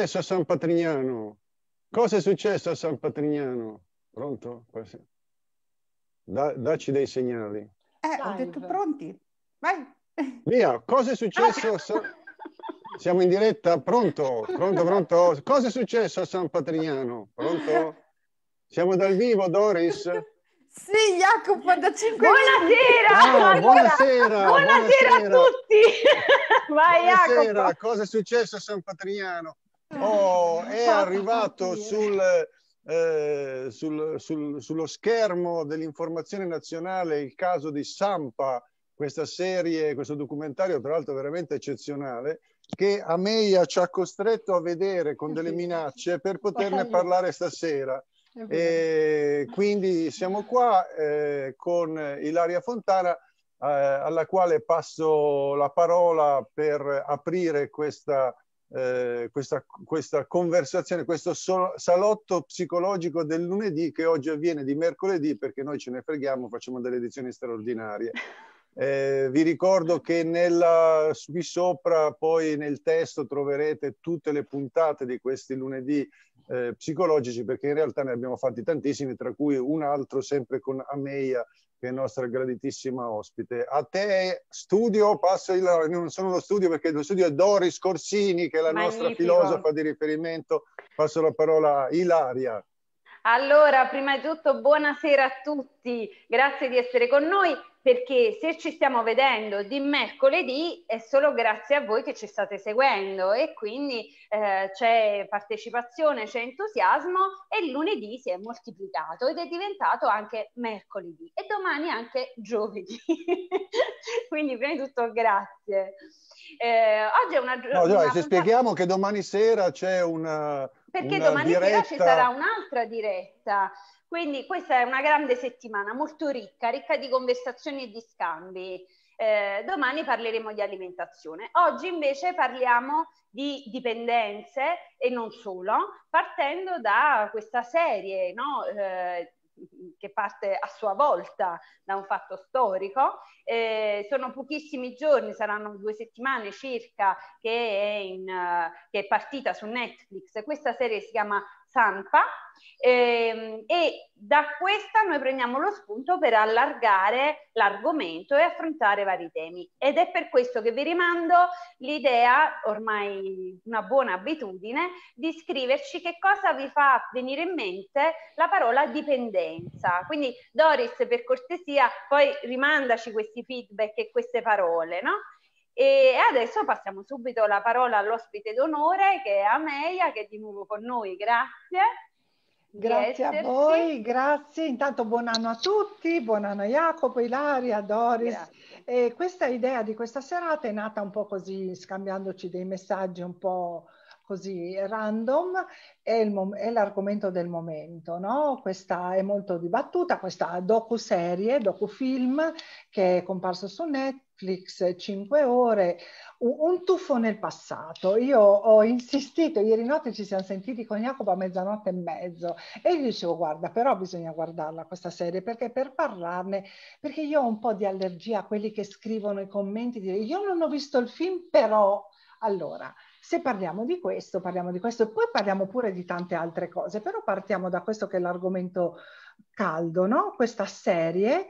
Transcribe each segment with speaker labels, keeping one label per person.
Speaker 1: successo a San Patrignano? Cosa è successo a San Patrignano? Pronto? Da, dacci dei segnali.
Speaker 2: Eh, ho detto pronti. Vai.
Speaker 1: Via, cosa è successo? Siamo in diretta, pronto, pronto, pronto. Cosa è successo a San Patrignano? Pronto? Siamo dal vivo, Doris?
Speaker 2: Sì, Jacopo, da 5
Speaker 3: Buonasera!
Speaker 1: Ah, buonasera,
Speaker 3: buonasera! Buonasera a tutti!
Speaker 1: Vai, buonasera. Jacopo! Cosa è successo a San Patrignano? Oh, è arrivato sul, eh, sul, sul, sullo schermo dell'informazione nazionale il caso di Sampa, questa serie, questo documentario tra l'altro veramente eccezionale, che Ameia ci ha costretto a vedere con delle minacce per poterne parlare stasera. E quindi siamo qua eh, con Ilaria Fontana, eh, alla quale passo la parola per aprire questa, eh, questa, questa conversazione, questo so- salotto psicologico del lunedì che oggi avviene di mercoledì perché noi ce ne freghiamo, facciamo delle edizioni straordinarie. Eh, vi ricordo che nella, qui sopra, poi nel testo troverete tutte le puntate di questi lunedì eh, psicologici, perché in realtà ne abbiamo fatti tantissimi, tra cui un altro sempre con Ameia, che è nostra graditissima ospite. A te studio, passo il, non sono lo studio perché lo studio è Doris Corsini, che è la Magnifico. nostra filosofa di riferimento. Passo la parola a Ilaria.
Speaker 3: Allora, prima di tutto, buonasera a tutti, grazie di essere con noi perché se ci stiamo vedendo di mercoledì è solo grazie a voi che ci state seguendo e quindi eh, c'è partecipazione, c'è entusiasmo e lunedì si è moltiplicato ed è diventato anche mercoledì e domani anche giovedì. quindi prima di tutto grazie.
Speaker 1: Eh, oggi è una giornata... No, dai, se spieghiamo che domani sera c'è una...
Speaker 3: Perché
Speaker 1: una
Speaker 3: domani
Speaker 1: diretta...
Speaker 3: sera ci sarà un'altra diretta quindi questa è una grande settimana, molto ricca, ricca di conversazioni e di scambi. Eh, domani parleremo di alimentazione. Oggi invece parliamo di dipendenze e non solo, partendo da questa serie no? eh, che parte a sua volta da un fatto storico. Eh, sono pochissimi giorni, saranno due settimane circa, che è, in, uh, che è partita su Netflix. Questa serie si chiama Sampa ehm, e da questa noi prendiamo lo spunto per allargare l'argomento e affrontare vari temi ed è per questo che vi rimando l'idea, ormai una buona abitudine, di scriverci che cosa vi fa venire in mente la parola dipendenza. Quindi Doris per cortesia poi rimandaci questi feedback e queste parole, no? E adesso passiamo subito la parola all'ospite d'onore che è Ameia, che è di nuovo con noi. Grazie.
Speaker 2: Grazie a voi, grazie. Intanto buon anno a tutti, buon anno a Jacopo, Ilaria, Doris. E questa idea di questa serata è nata un po' così, scambiandoci dei messaggi un po' così random, è, il, è l'argomento del momento, no? Questa è molto dibattuta, questa docu-serie, docu-film che è comparso su Netflix, 5 ore, un, un, tuffo nel passato. Io ho insistito, ieri notte ci siamo sentiti con Jacopo a mezzanotte e mezzo e gli dicevo guarda, però bisogna guardarla questa serie perché per parlarne, perché io ho un po' di allergia a quelli che scrivono i commenti, dire io non ho visto il film, però... Allora, se parliamo di questo, parliamo di questo e poi parliamo pure di tante altre cose, però partiamo da questo che è l'argomento caldo, no? Questa serie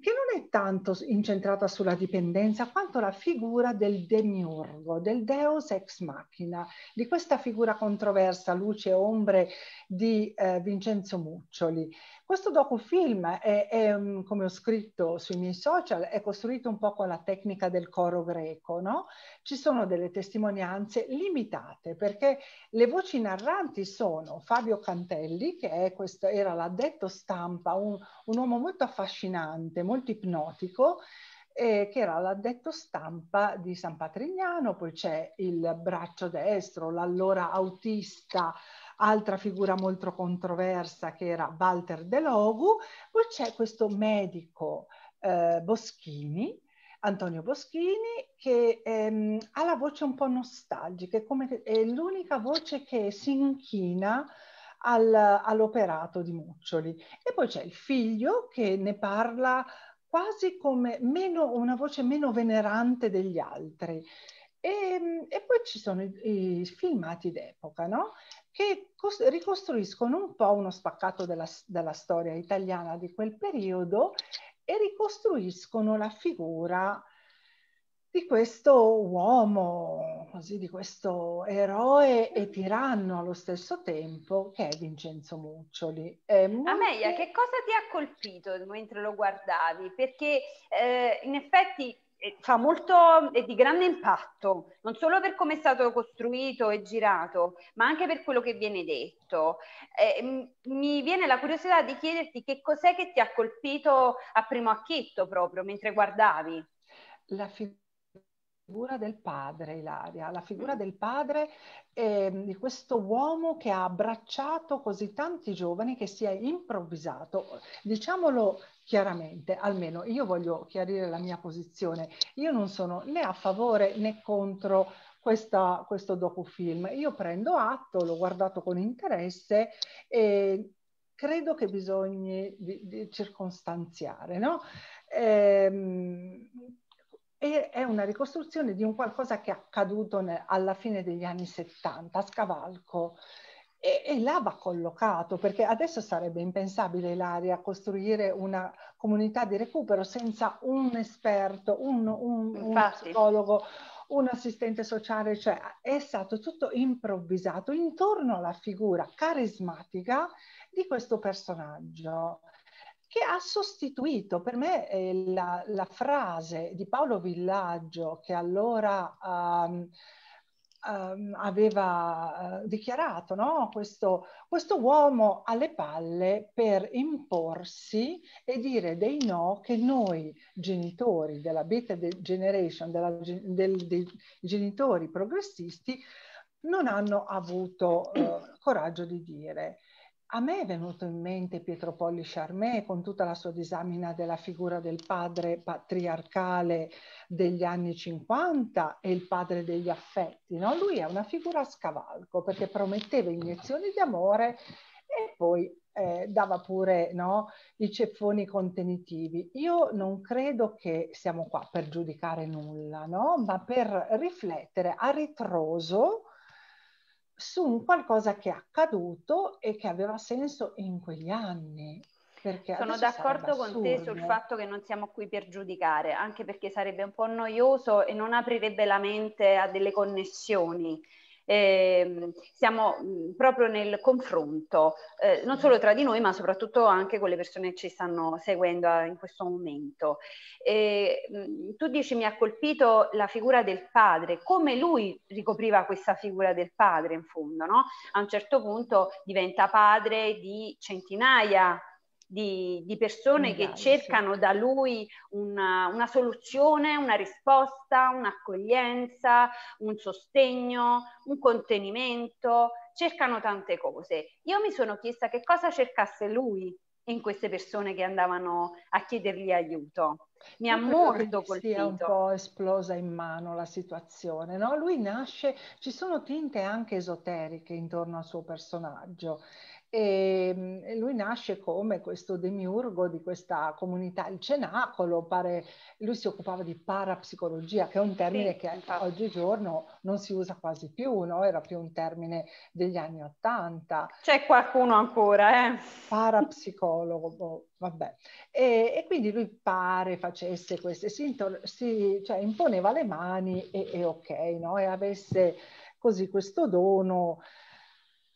Speaker 2: che non è tanto incentrata sulla dipendenza quanto la figura del demiurgo, del deus ex machina, di questa figura controversa, luce e ombre di eh, Vincenzo Muccioli. Questo docufilm è, è, mm, come ho scritto sui miei social, è costruito un po' con la tecnica del coro greco, no? Ci sono delle testimonianze limitate perché le voci narranti sono Fabio Cantelli, che questo, era l'addetto stampa, un, un uomo molto affascinante, molto ipnotico, eh, che era l'addetto stampa di San Patrignano, poi c'è il braccio destro, l'allora autista altra figura molto controversa che era Walter De Logu, poi c'è questo medico eh, Boschini, Antonio Boschini, che ehm, ha la voce un po' nostalgica, è, come, è l'unica voce che si inchina al, all'operato di Muccioli. E poi c'è il figlio che ne parla quasi come meno, una voce meno venerante degli altri. E, e poi ci sono i, i filmati d'epoca, no? Che cos- ricostruiscono un po' uno spaccato della, della storia italiana di quel periodo e ricostruiscono la figura di questo uomo, così di questo eroe e tiranno allo stesso tempo che è Vincenzo Muccioli.
Speaker 3: Molto... Amelia, che cosa ti ha colpito mentre lo guardavi? Perché eh, in effetti fa molto è di grande impatto, non solo per come è stato costruito e girato, ma anche per quello che viene detto. Eh, mi viene la curiosità di chiederti che cos'è che ti ha colpito a primo acchitto proprio mentre guardavi.
Speaker 2: La figura figura del padre, Ilaria, la figura del padre eh, di questo uomo che ha abbracciato così tanti giovani che si è improvvisato. Diciamolo chiaramente, almeno io voglio chiarire la mia posizione. Io non sono né a favore né contro questa, questo docufilm. Io prendo atto, l'ho guardato con interesse e credo che bisogni di, di circostanziare, no? Ehm, e è una ricostruzione di un qualcosa che è accaduto ne, alla fine degli anni 70 a Scavalco. E, e, là va collocato perché adesso sarebbe impensabile Ilaria costruire una comunità di recupero senza un esperto, un, un, un psicologo, un assistente sociale, cioè è stato tutto improvvisato intorno alla figura carismatica di questo personaggio che ha sostituito per me eh, la, la, frase di Paolo Villaggio che allora um, um, aveva uh, dichiarato no? questo, questo uomo alle palle per imporsi e dire dei no che noi genitori della beta generation, della, del, dei genitori progressisti, non hanno avuto uh, coraggio di dire. A me è venuto in mente Pietro Polli Charmé con tutta la sua disamina della figura del padre patriarcale degli anni 50 e il padre degli affetti. No? Lui è una figura a scavalco perché prometteva iniezioni di amore e poi eh, dava pure no, i ceffoni contenitivi. Io non credo che siamo qua per giudicare nulla, no? ma per riflettere a ritroso su un qualcosa che è accaduto e che aveva senso in quegli anni.
Speaker 3: Sono d'accordo con te sul fatto che non siamo qui per giudicare, anche perché sarebbe un po' noioso e non aprirebbe la mente a delle connessioni eh, siamo proprio nel confronto, eh, non solo tra di noi, ma soprattutto anche con le persone che ci stanno seguendo a, in questo momento. Eh, tu dici mi ha colpito la figura del padre, come lui ricopriva questa figura del padre in fondo, no? A un certo punto diventa padre di centinaia di, di persone che cercano da lui una, una, soluzione, una risposta, un'accoglienza, un sostegno, un contenimento, cercano tante cose. Io mi sono chiesta che cosa cercasse lui in queste persone che andavano a chiedergli aiuto. Mi ha molto colpito. Si è
Speaker 2: un po' esplosa in mano la situazione, no? Lui nasce, ci sono tinte anche esoteriche intorno al suo personaggio Ehm, e lui nasce come questo demiurgo di questa comunità, il cenacolo, pare, lui si occupava di parapsicologia, che è un termine sì, che infatti. oggigiorno non si usa quasi più, no? era più un termine degli anni Ottanta.
Speaker 3: C'è qualcuno ancora, eh?
Speaker 2: Parapsicologo, vabbè. E, e, quindi lui pare facesse queste, si, si cioè, imponeva le mani e, e ok, no? e avesse così questo dono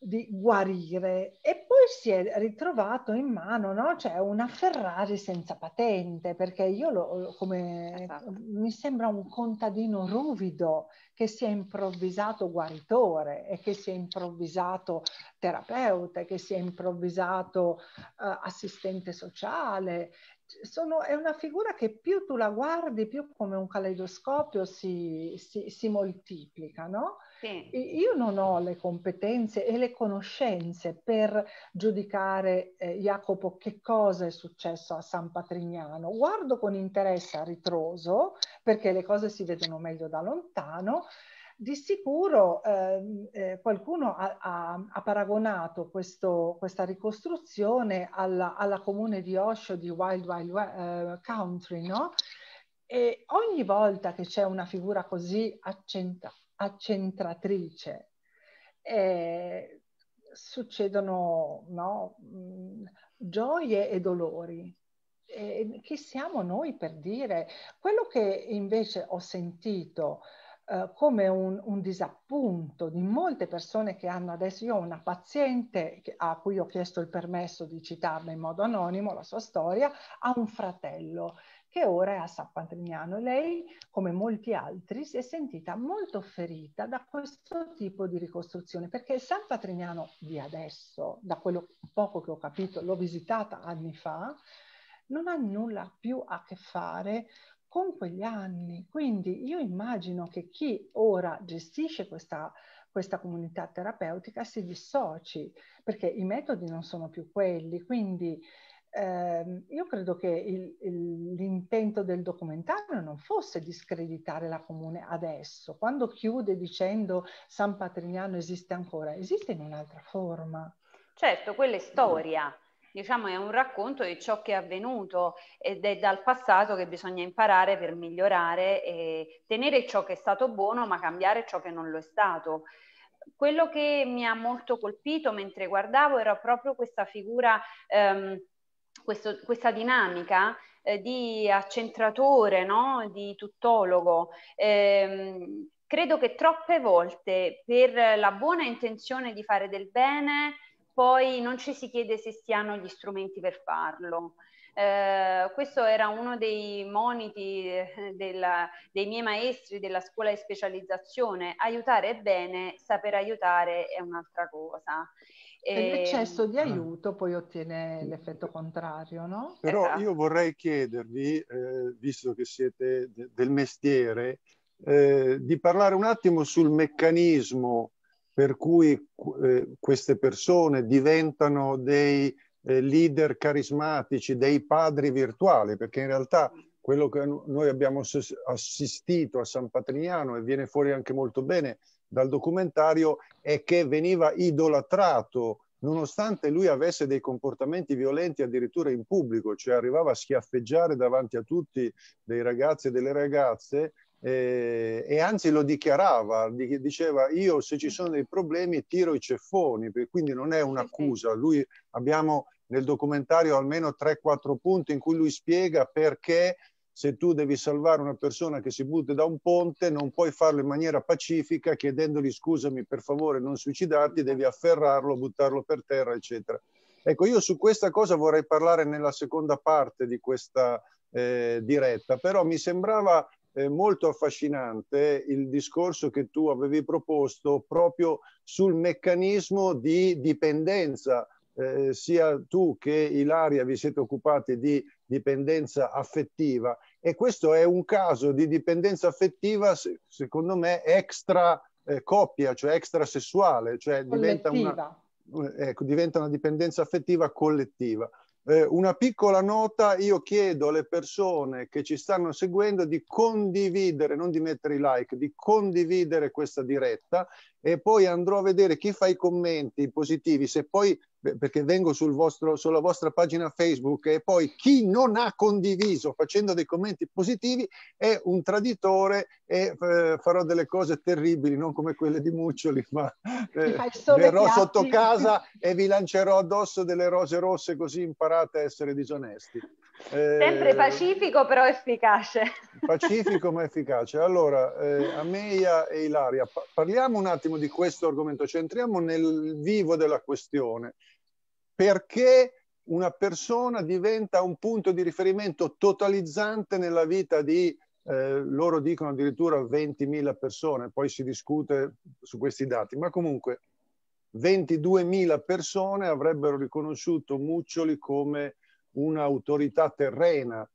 Speaker 2: di guarire e poi si è ritrovato in mano, no? Cioè una Ferrari senza patente, perché io lo, come esatto. mi sembra un contadino ruvido che si è improvvisato guaritore e che si è improvvisato terapeuta, che si è improvvisato uh, assistente sociale. Sono, è una figura che più tu la guardi, più come un caleidoscopio si, si, si moltiplica, no? Sì. Io non ho le competenze e le conoscenze per giudicare, eh, Jacopo, che cosa è successo a San Patrignano. Guardo con interesse a ritroso, perché le cose si vedono meglio da lontano. Di sicuro eh, eh, qualcuno ha, ha, ha paragonato questo, questa ricostruzione alla, alla, comune di Osho di Wild Wild uh, Country, no? E ogni volta che c'è una figura così accentra- accentratrice, eh, succedono no, mh, gioie e dolori. E chi siamo noi per dire? Quello che invece ho sentito eh, come un, un, disappunto di molte persone che hanno adesso, io ho una paziente a cui ho chiesto il permesso di citarla in modo anonimo, la sua storia, ha un fratello che ora è a San Patrignano. Lei, come molti altri, si è sentita molto ferita da questo tipo di ricostruzione, perché il San Patrignano di adesso, da quello poco che ho capito, l'ho visitata anni fa, non ha nulla più a che fare con quegli anni. Quindi io immagino che chi ora gestisce questa, questa comunità terapeutica si dissoci, perché i metodi non sono più quelli. Quindi eh, io credo che il, il, l'intento del documentario non fosse discreditare la comune adesso. Quando chiude dicendo San Patrignano esiste ancora, esiste in un'altra forma.
Speaker 3: Certo, quella è storia, diciamo è un racconto di ciò che è avvenuto ed è dal passato che bisogna imparare per migliorare e tenere ciò che è stato buono ma cambiare ciò che non lo è stato. Quello che mi ha molto colpito mentre guardavo era proprio questa figura, ehm, questo, questa dinamica eh, di accentratore, no? di tuttologo. Eh, credo che troppe volte per la buona intenzione di fare del bene poi non ci si chiede se si hanno gli strumenti per farlo. Eh, questo era uno dei moniti eh, della, dei miei maestri della scuola di specializzazione. Aiutare è bene, saper aiutare è un'altra cosa.
Speaker 2: E l'eccesso di aiuto poi ottiene l'effetto contrario, no?
Speaker 1: Però esatto. io vorrei chiedervi, eh, visto che siete de- del mestiere, eh, di parlare un attimo sul meccanismo per cui eh, queste persone diventano dei eh, leader carismatici, dei padri virtuali, perché in realtà quello che noi abbiamo assistito a San Patrignano e viene fuori anche molto bene dal documentario è che veniva idolatrato nonostante lui avesse dei comportamenti violenti addirittura in pubblico, cioè arrivava a schiaffeggiare davanti a tutti dei ragazzi e delle ragazze eh, e anzi lo dichiarava, diceva io se ci sono dei problemi tiro i ceffoni, quindi non è un'accusa, lui abbiamo nel documentario almeno 3-4 punti in cui lui spiega perché se tu devi salvare una persona che si butta da un ponte non puoi farlo in maniera pacifica chiedendogli scusami per favore non suicidarti, devi afferrarlo, buttarlo per terra eccetera. Ecco, io su questa cosa vorrei parlare nella seconda parte di questa eh, diretta, però mi sembrava eh, molto affascinante il discorso che tu avevi proposto proprio sul meccanismo di dipendenza. Eh, sia tu che Ilaria vi siete occupati di dipendenza affettiva. E questo è un caso di dipendenza affettiva secondo me extra eh, coppia, cioè extrasessuale, cioè diventa una, ecco, diventa una dipendenza affettiva collettiva. Eh, una piccola nota, io chiedo alle persone che ci stanno seguendo di condividere, non di mettere i like, di condividere questa diretta e poi andrò a vedere chi fa i commenti positivi, se poi perché vengo sul vostro, sulla vostra pagina Facebook e poi chi non ha condiviso facendo dei commenti positivi è un traditore e eh, farò delle cose terribili, non come quelle di Muccioli, ma eh, verrò sotto casa e vi lancerò addosso delle rose rosse così imparate a essere disonesti.
Speaker 3: Eh, Sempre pacifico però efficace.
Speaker 1: Pacifico ma efficace. Allora, eh, Ameia e Ilaria, pa- parliamo un attimo di questo argomento, centriamo nel vivo della questione. Perché una persona diventa un punto di riferimento totalizzante nella vita di, eh, loro dicono addirittura 20.000 persone, poi si discute su questi dati, ma comunque 22.000 persone avrebbero riconosciuto Muccioli come un'autorità terrena.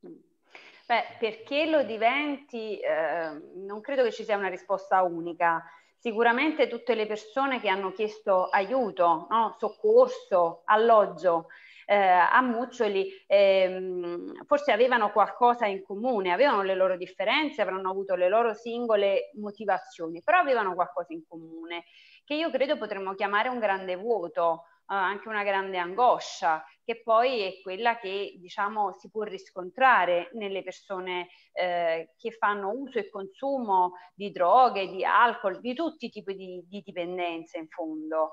Speaker 3: Beh, perché lo diventi, eh, non credo che ci sia una risposta unica. Sicuramente tutte le persone che hanno chiesto aiuto, no? soccorso, alloggio eh, a Muccioli, ehm, forse avevano qualcosa in comune, avevano le loro differenze, avranno avuto le loro singole motivazioni, però avevano qualcosa in comune che io credo potremmo chiamare un grande vuoto, eh, anche una grande angoscia, che poi è quella che diciamo si può riscontrare nelle persone eh, che fanno uso e consumo di droghe, di alcol, di tutti i tipi di, di dipendenze in fondo.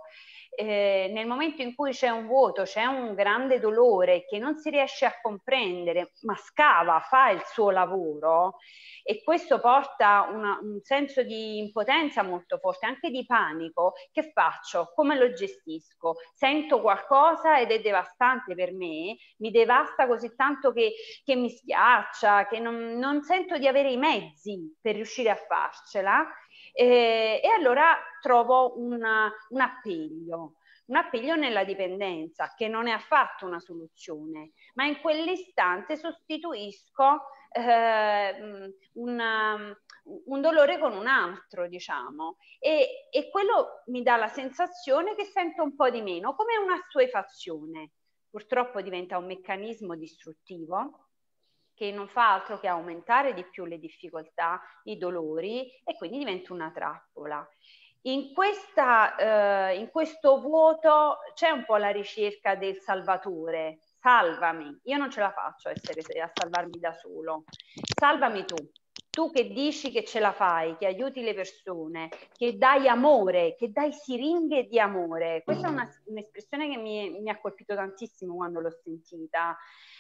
Speaker 3: Eh, nel momento in cui c'è un vuoto, c'è un grande dolore che non si riesce a comprendere, ma scava, fa il suo lavoro e questo porta una, un senso di impotenza molto forte, anche di panico. Che faccio? Come lo gestisco? Sento qualcosa ed è devastante per me, mi devasta così tanto che, che mi schiaccia, che non, non sento di avere i mezzi per riuscire a farcela e, e allora trovo una, un appiglio, un appiglio nella dipendenza che non è affatto una soluzione, ma in quell'istante sostituisco eh, una, un dolore con un altro, diciamo, e, e quello mi dà la sensazione che sento un po' di meno, come una assuefazione. Purtroppo diventa un meccanismo distruttivo che non fa altro che aumentare di più le difficoltà, i dolori e quindi diventa una trappola. In, questa, eh, in questo vuoto c'è un po' la ricerca del salvatore, salvami, io non ce la faccio essere, a salvarmi da solo, salvami tu, tu che dici che ce la fai, che aiuti le persone, che dai amore, che dai siringhe di amore. Questa è una, un'espressione che mi, mi, ha colpito tantissimo quando l'ho sentita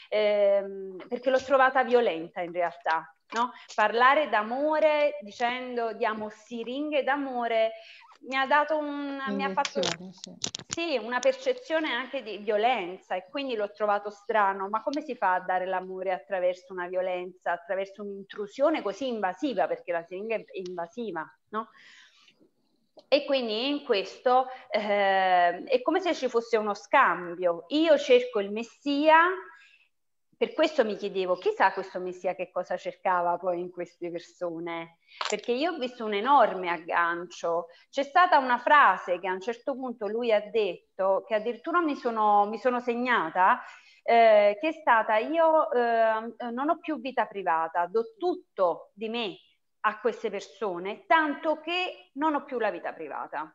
Speaker 3: ehm, perché l'ho trovata violenta in realtà. No? Parlare d'amore dicendo diamo siringhe d'amore mi ha dato un mi ha fatto sì. sì. una percezione anche di violenza e quindi l'ho trovato strano ma come si fa a dare l'amore attraverso una violenza attraverso un'intrusione così invasiva perché la siringa è invasiva no? E quindi in questo eh, è come se ci fosse uno scambio. Io cerco il Messia per questo mi chiedevo, chissà questo Messia che cosa cercava poi in queste persone, perché io ho visto un enorme aggancio. C'è stata una frase che a un certo punto lui ha detto, che addirittura mi sono, mi sono segnata, eh, che è stata io eh, non ho più vita privata, do tutto di me a queste persone, tanto che non ho più la vita privata.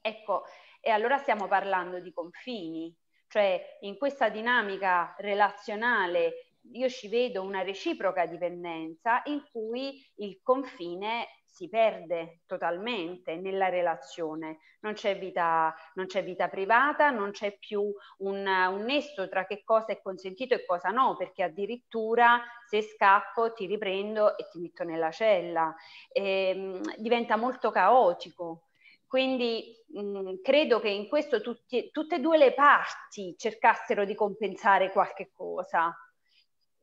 Speaker 3: Ecco, e allora stiamo parlando di confini, cioè in questa dinamica relazionale io ci vedo una reciproca dipendenza in cui il confine si perde totalmente nella relazione, non c'è vita, non c'è vita privata, non c'è più un, un, nesso tra che cosa è consentito e cosa no, perché addirittura se scappo ti riprendo e ti metto nella cella, e, ehm, diventa molto caotico quindi mh, credo che in questo tutti, tutte e due le parti cercassero di compensare qualche cosa.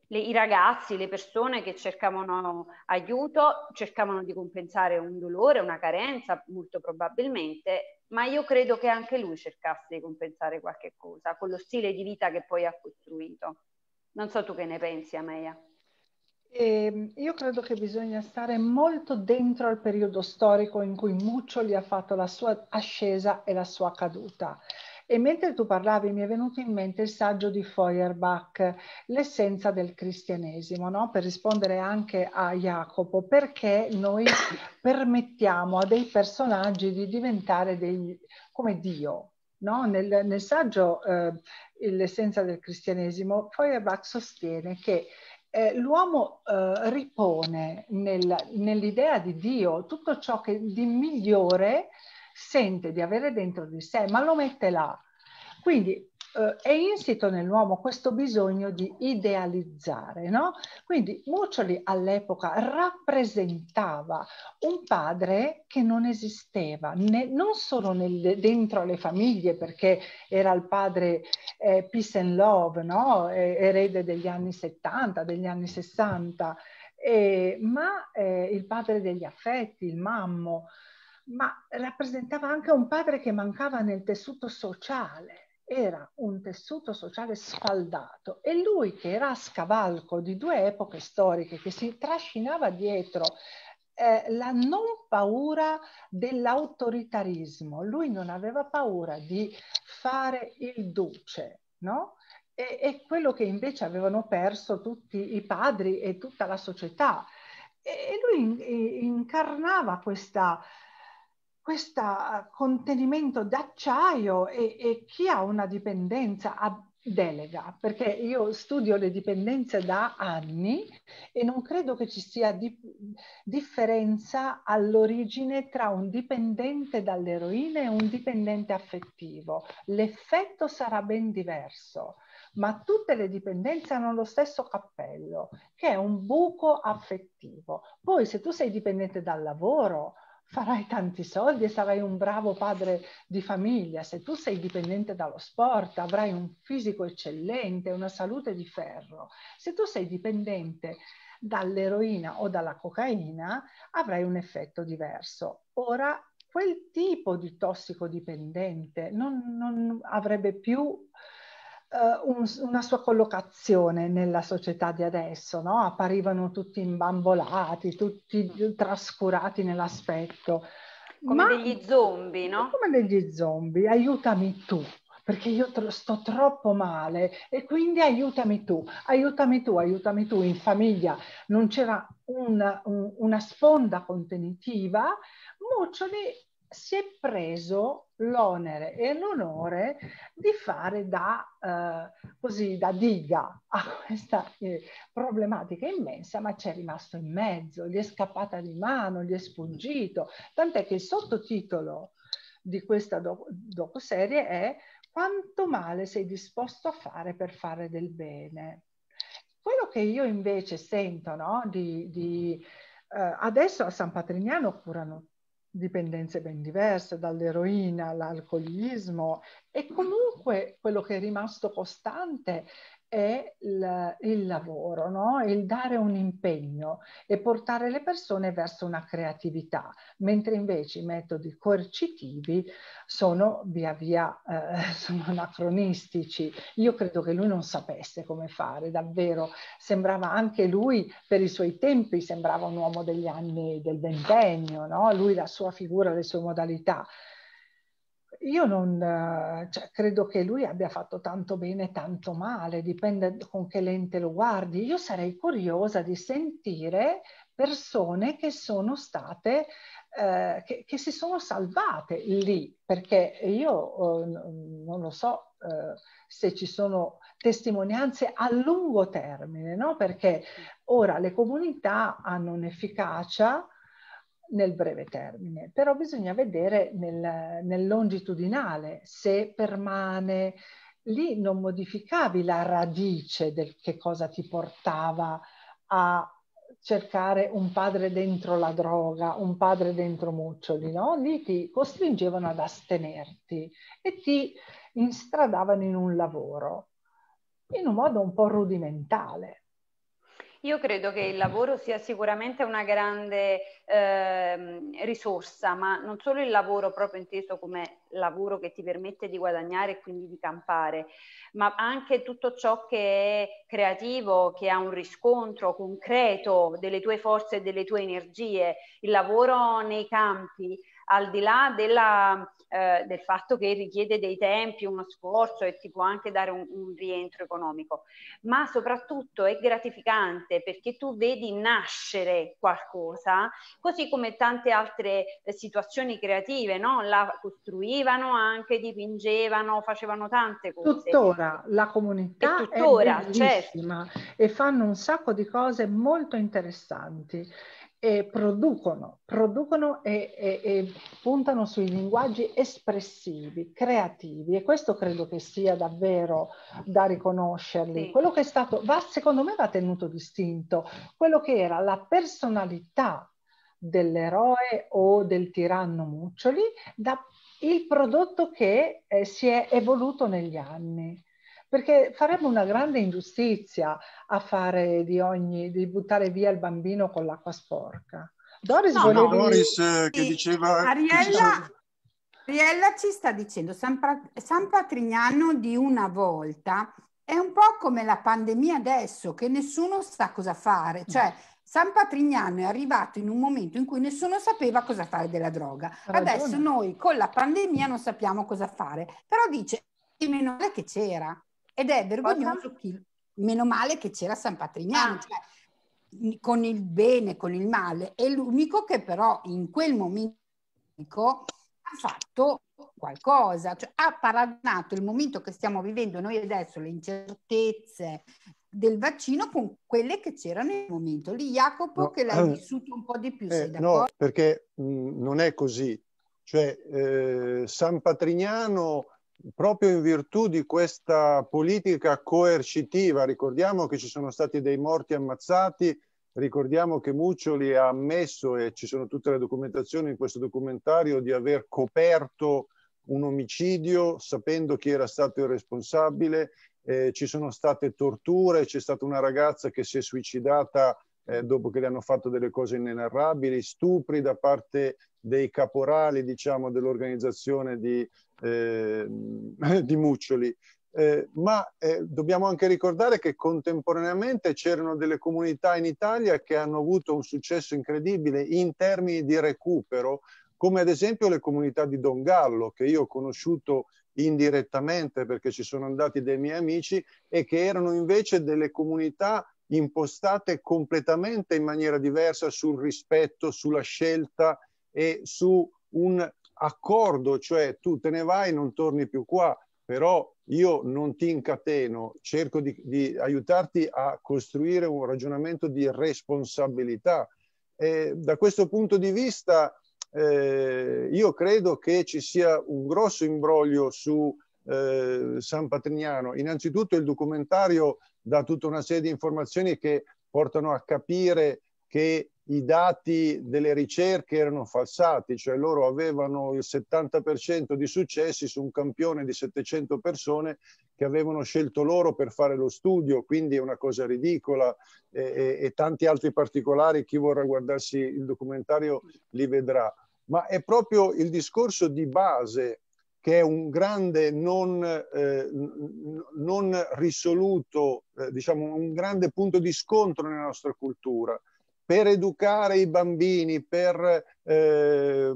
Speaker 3: Le, I ragazzi, le persone che cercavano aiuto, cercavano di compensare un dolore, una carenza, molto probabilmente, ma io credo che anche lui cercasse di compensare qualche cosa con lo stile di vita che poi ha costruito. Non so tu che ne pensi, Ameia.
Speaker 2: E ehm, io credo che bisogna stare molto dentro al periodo storico in cui Muccioli ha fatto la sua ascesa e la sua caduta. E mentre tu parlavi mi è venuto in mente il saggio di Feuerbach, l'essenza del cristianesimo, no? per rispondere anche a Jacopo, perché noi permettiamo a dei personaggi di diventare dei, come Dio. No? Nel, nel, saggio eh, L'essenza del cristianesimo, Feuerbach sostiene che eh, l'uomo eh, ripone nel, nell'idea di Dio tutto ciò che di migliore sente di avere dentro di sé, ma lo mette là. Quindi eh, è insito nell'uomo questo bisogno di idealizzare, no? Quindi Muccioli all'epoca rappresentava un padre che non esisteva, né, non solo nel, dentro le famiglie, perché era il padre eh, peace and love, no? erede degli anni 70, degli anni 60, eh, ma eh, il padre degli affetti, il mammo, ma rappresentava anche un padre che mancava nel tessuto sociale era un tessuto sociale sfaldato e lui che era a scavalco di due epoche storiche che si trascinava dietro eh, la non paura dell'autoritarismo, lui non aveva paura di fare il duce, no? E, e quello che invece avevano perso tutti i padri e tutta la società. E lui in, incarnava questa, questo contenimento d'acciaio e, e, chi ha una dipendenza ha delega, perché io studio le dipendenze da anni e non credo che ci sia di, differenza all'origine tra un dipendente dall'eroina e un dipendente affettivo. L'effetto sarà ben diverso, ma tutte le dipendenze hanno lo stesso cappello, che è un buco affettivo. Poi se tu sei dipendente dal lavoro, farai tanti soldi e sarai un bravo padre di famiglia. Se tu sei dipendente dallo sport, avrai un fisico eccellente, una salute di ferro. Se tu sei dipendente dall'eroina o dalla cocaina, avrai un effetto diverso. Ora, quel tipo di tossicodipendente non, non avrebbe più uh, un, una sua collocazione nella società di adesso, no? apparivano tutti imbambolati, tutti trascurati nell'aspetto.
Speaker 3: Come Ma, degli zombie, no?
Speaker 2: Come degli zombie, aiutami tu, perché io sto troppo male e quindi aiutami tu, aiutami tu, aiutami tu. In famiglia non c'era una, un, una sponda contenitiva, Muccioli si è preso l'onere e l'onore di fare da, eh, così, da diga a questa eh, problematica immensa, ma c'è rimasto in mezzo, gli è scappata di mano, gli è sfuggito, tant'è che il sottotitolo di questa doc- docuserie è quanto male sei disposto a fare per fare del bene. Quello che io invece sento, no, di, di eh, adesso a San Patrignano curano dipendenze ben diverse, dall'eroina all'alcolismo e comunque quello che è rimasto costante è il, il lavoro, no? il dare un impegno e portare le persone verso una creatività, mentre invece i metodi coercitivi sono via via eh, sono anacronistici. Io credo che lui non sapesse come fare, davvero. Sembrava anche lui, per i suoi tempi, sembrava un uomo degli anni del ventennio, no? lui la sua figura, le sue modalità io non cioè, credo che lui abbia fatto tanto bene, tanto male, dipende con che lente lo guardi. Io sarei curiosa di sentire persone che sono state, eh, che, che, si sono salvate lì, perché io eh, non lo so eh, se ci sono testimonianze a lungo termine, no? perché ora le comunità hanno un'efficacia nel breve termine, però bisogna vedere nel, nel longitudinale se permane, lì non modificavi la radice del che cosa ti portava a cercare un padre dentro la droga, un padre dentro Muccioli, no? Lì ti costringevano ad astenerti e ti instradavano in un lavoro in un modo un po' rudimentale.
Speaker 3: Io credo che il lavoro sia sicuramente una grande eh, risorsa, ma non solo il lavoro proprio inteso come lavoro che ti permette di guadagnare e quindi di campare, ma anche tutto ciò che è creativo, che ha un riscontro concreto delle tue forze e delle tue energie. Il lavoro nei campi, al di là della eh, del fatto che richiede dei tempi, uno sforzo e ti può anche dare un, un rientro economico, ma soprattutto è gratificante perché tu vedi nascere qualcosa, così come tante altre eh, situazioni creative, no? La costruivano anche, dipingevano, facevano tante cose.
Speaker 2: Tuttora la comunità è, tuttora, è bellissima certo. e fanno un sacco di cose molto interessanti e producono, producono e, e, e, puntano sui linguaggi espressivi, creativi e questo credo che sia davvero da riconoscerli. Sì. Quello che è stato, va, secondo me va tenuto distinto, quello che era la personalità dell'eroe o del tiranno Muccioli da il prodotto che eh, si è evoluto negli anni perché farebbe una grande ingiustizia a fare di ogni, di buttare via il bambino con l'acqua sporca.
Speaker 1: Doris, no, volevi... no, Doris eh, che diceva...
Speaker 4: Ariella, Ariella ci sta dicendo San, San Patrignano di una volta è un po' come la pandemia adesso, che nessuno sa cosa fare. Cioè, San Patrignano è arrivato in un momento in cui nessuno sapeva cosa fare della droga. Adesso noi con la pandemia non sappiamo cosa fare. Però dice, meno male che c'era. Ed è vergognoso chi, meno male che c'era San Patrignano, ah. cioè, con il bene, con il male, è l'unico che però in quel momento ha fatto qualcosa, cioè, ha paragonato il momento che stiamo vivendo noi adesso, le incertezze del vaccino con quelle che c'erano nel momento lì. Jacopo, no, che l'hai vissuto un po' di più,
Speaker 1: eh, No, perché mh, non è così. Cioè, eh, San Patrignano, proprio in virtù di questa politica coercitiva, ricordiamo che ci sono stati dei morti ammazzati, ricordiamo che Muccioli ha ammesso, e ci sono tutte le documentazioni in questo documentario, di aver coperto un omicidio sapendo chi era stato il responsabile. Eh, ci sono state torture, c'è stata una ragazza che si è suicidata eh, dopo che le hanno fatto delle cose inenarrabili, stupri da parte dei caporali, diciamo, dell'organizzazione di, eh, di Muccioli. Eh, ma eh, dobbiamo anche ricordare che contemporaneamente c'erano delle comunità in Italia che hanno avuto un successo incredibile in termini di recupero, come ad esempio le comunità di Don Gallo, che io ho conosciuto indirettamente perché ci sono andati dei miei amici e che erano invece delle comunità impostate completamente in maniera diversa sul rispetto, sulla scelta e su un accordo, cioè tu te ne vai, non torni più qua, però io non ti incateno, cerco di, di aiutarti a costruire un ragionamento di responsabilità. E da questo punto di vista eh, io credo che ci sia un grosso imbroglio su eh, San Patrignano. Innanzitutto il documentario dà tutta una serie di informazioni che portano a capire che i dati delle ricerche erano falsati, cioè loro avevano il 70% di successi su un campione di 700 persone che avevano scelto loro per fare lo studio, quindi è una cosa ridicola. E, e, e tanti altri particolari, chi vorrà guardarsi il documentario li vedrà. Ma è proprio il discorso di base che è un grande non, eh, non risoluto, eh, diciamo un grande punto di scontro nella nostra cultura. Per educare i bambini, per eh,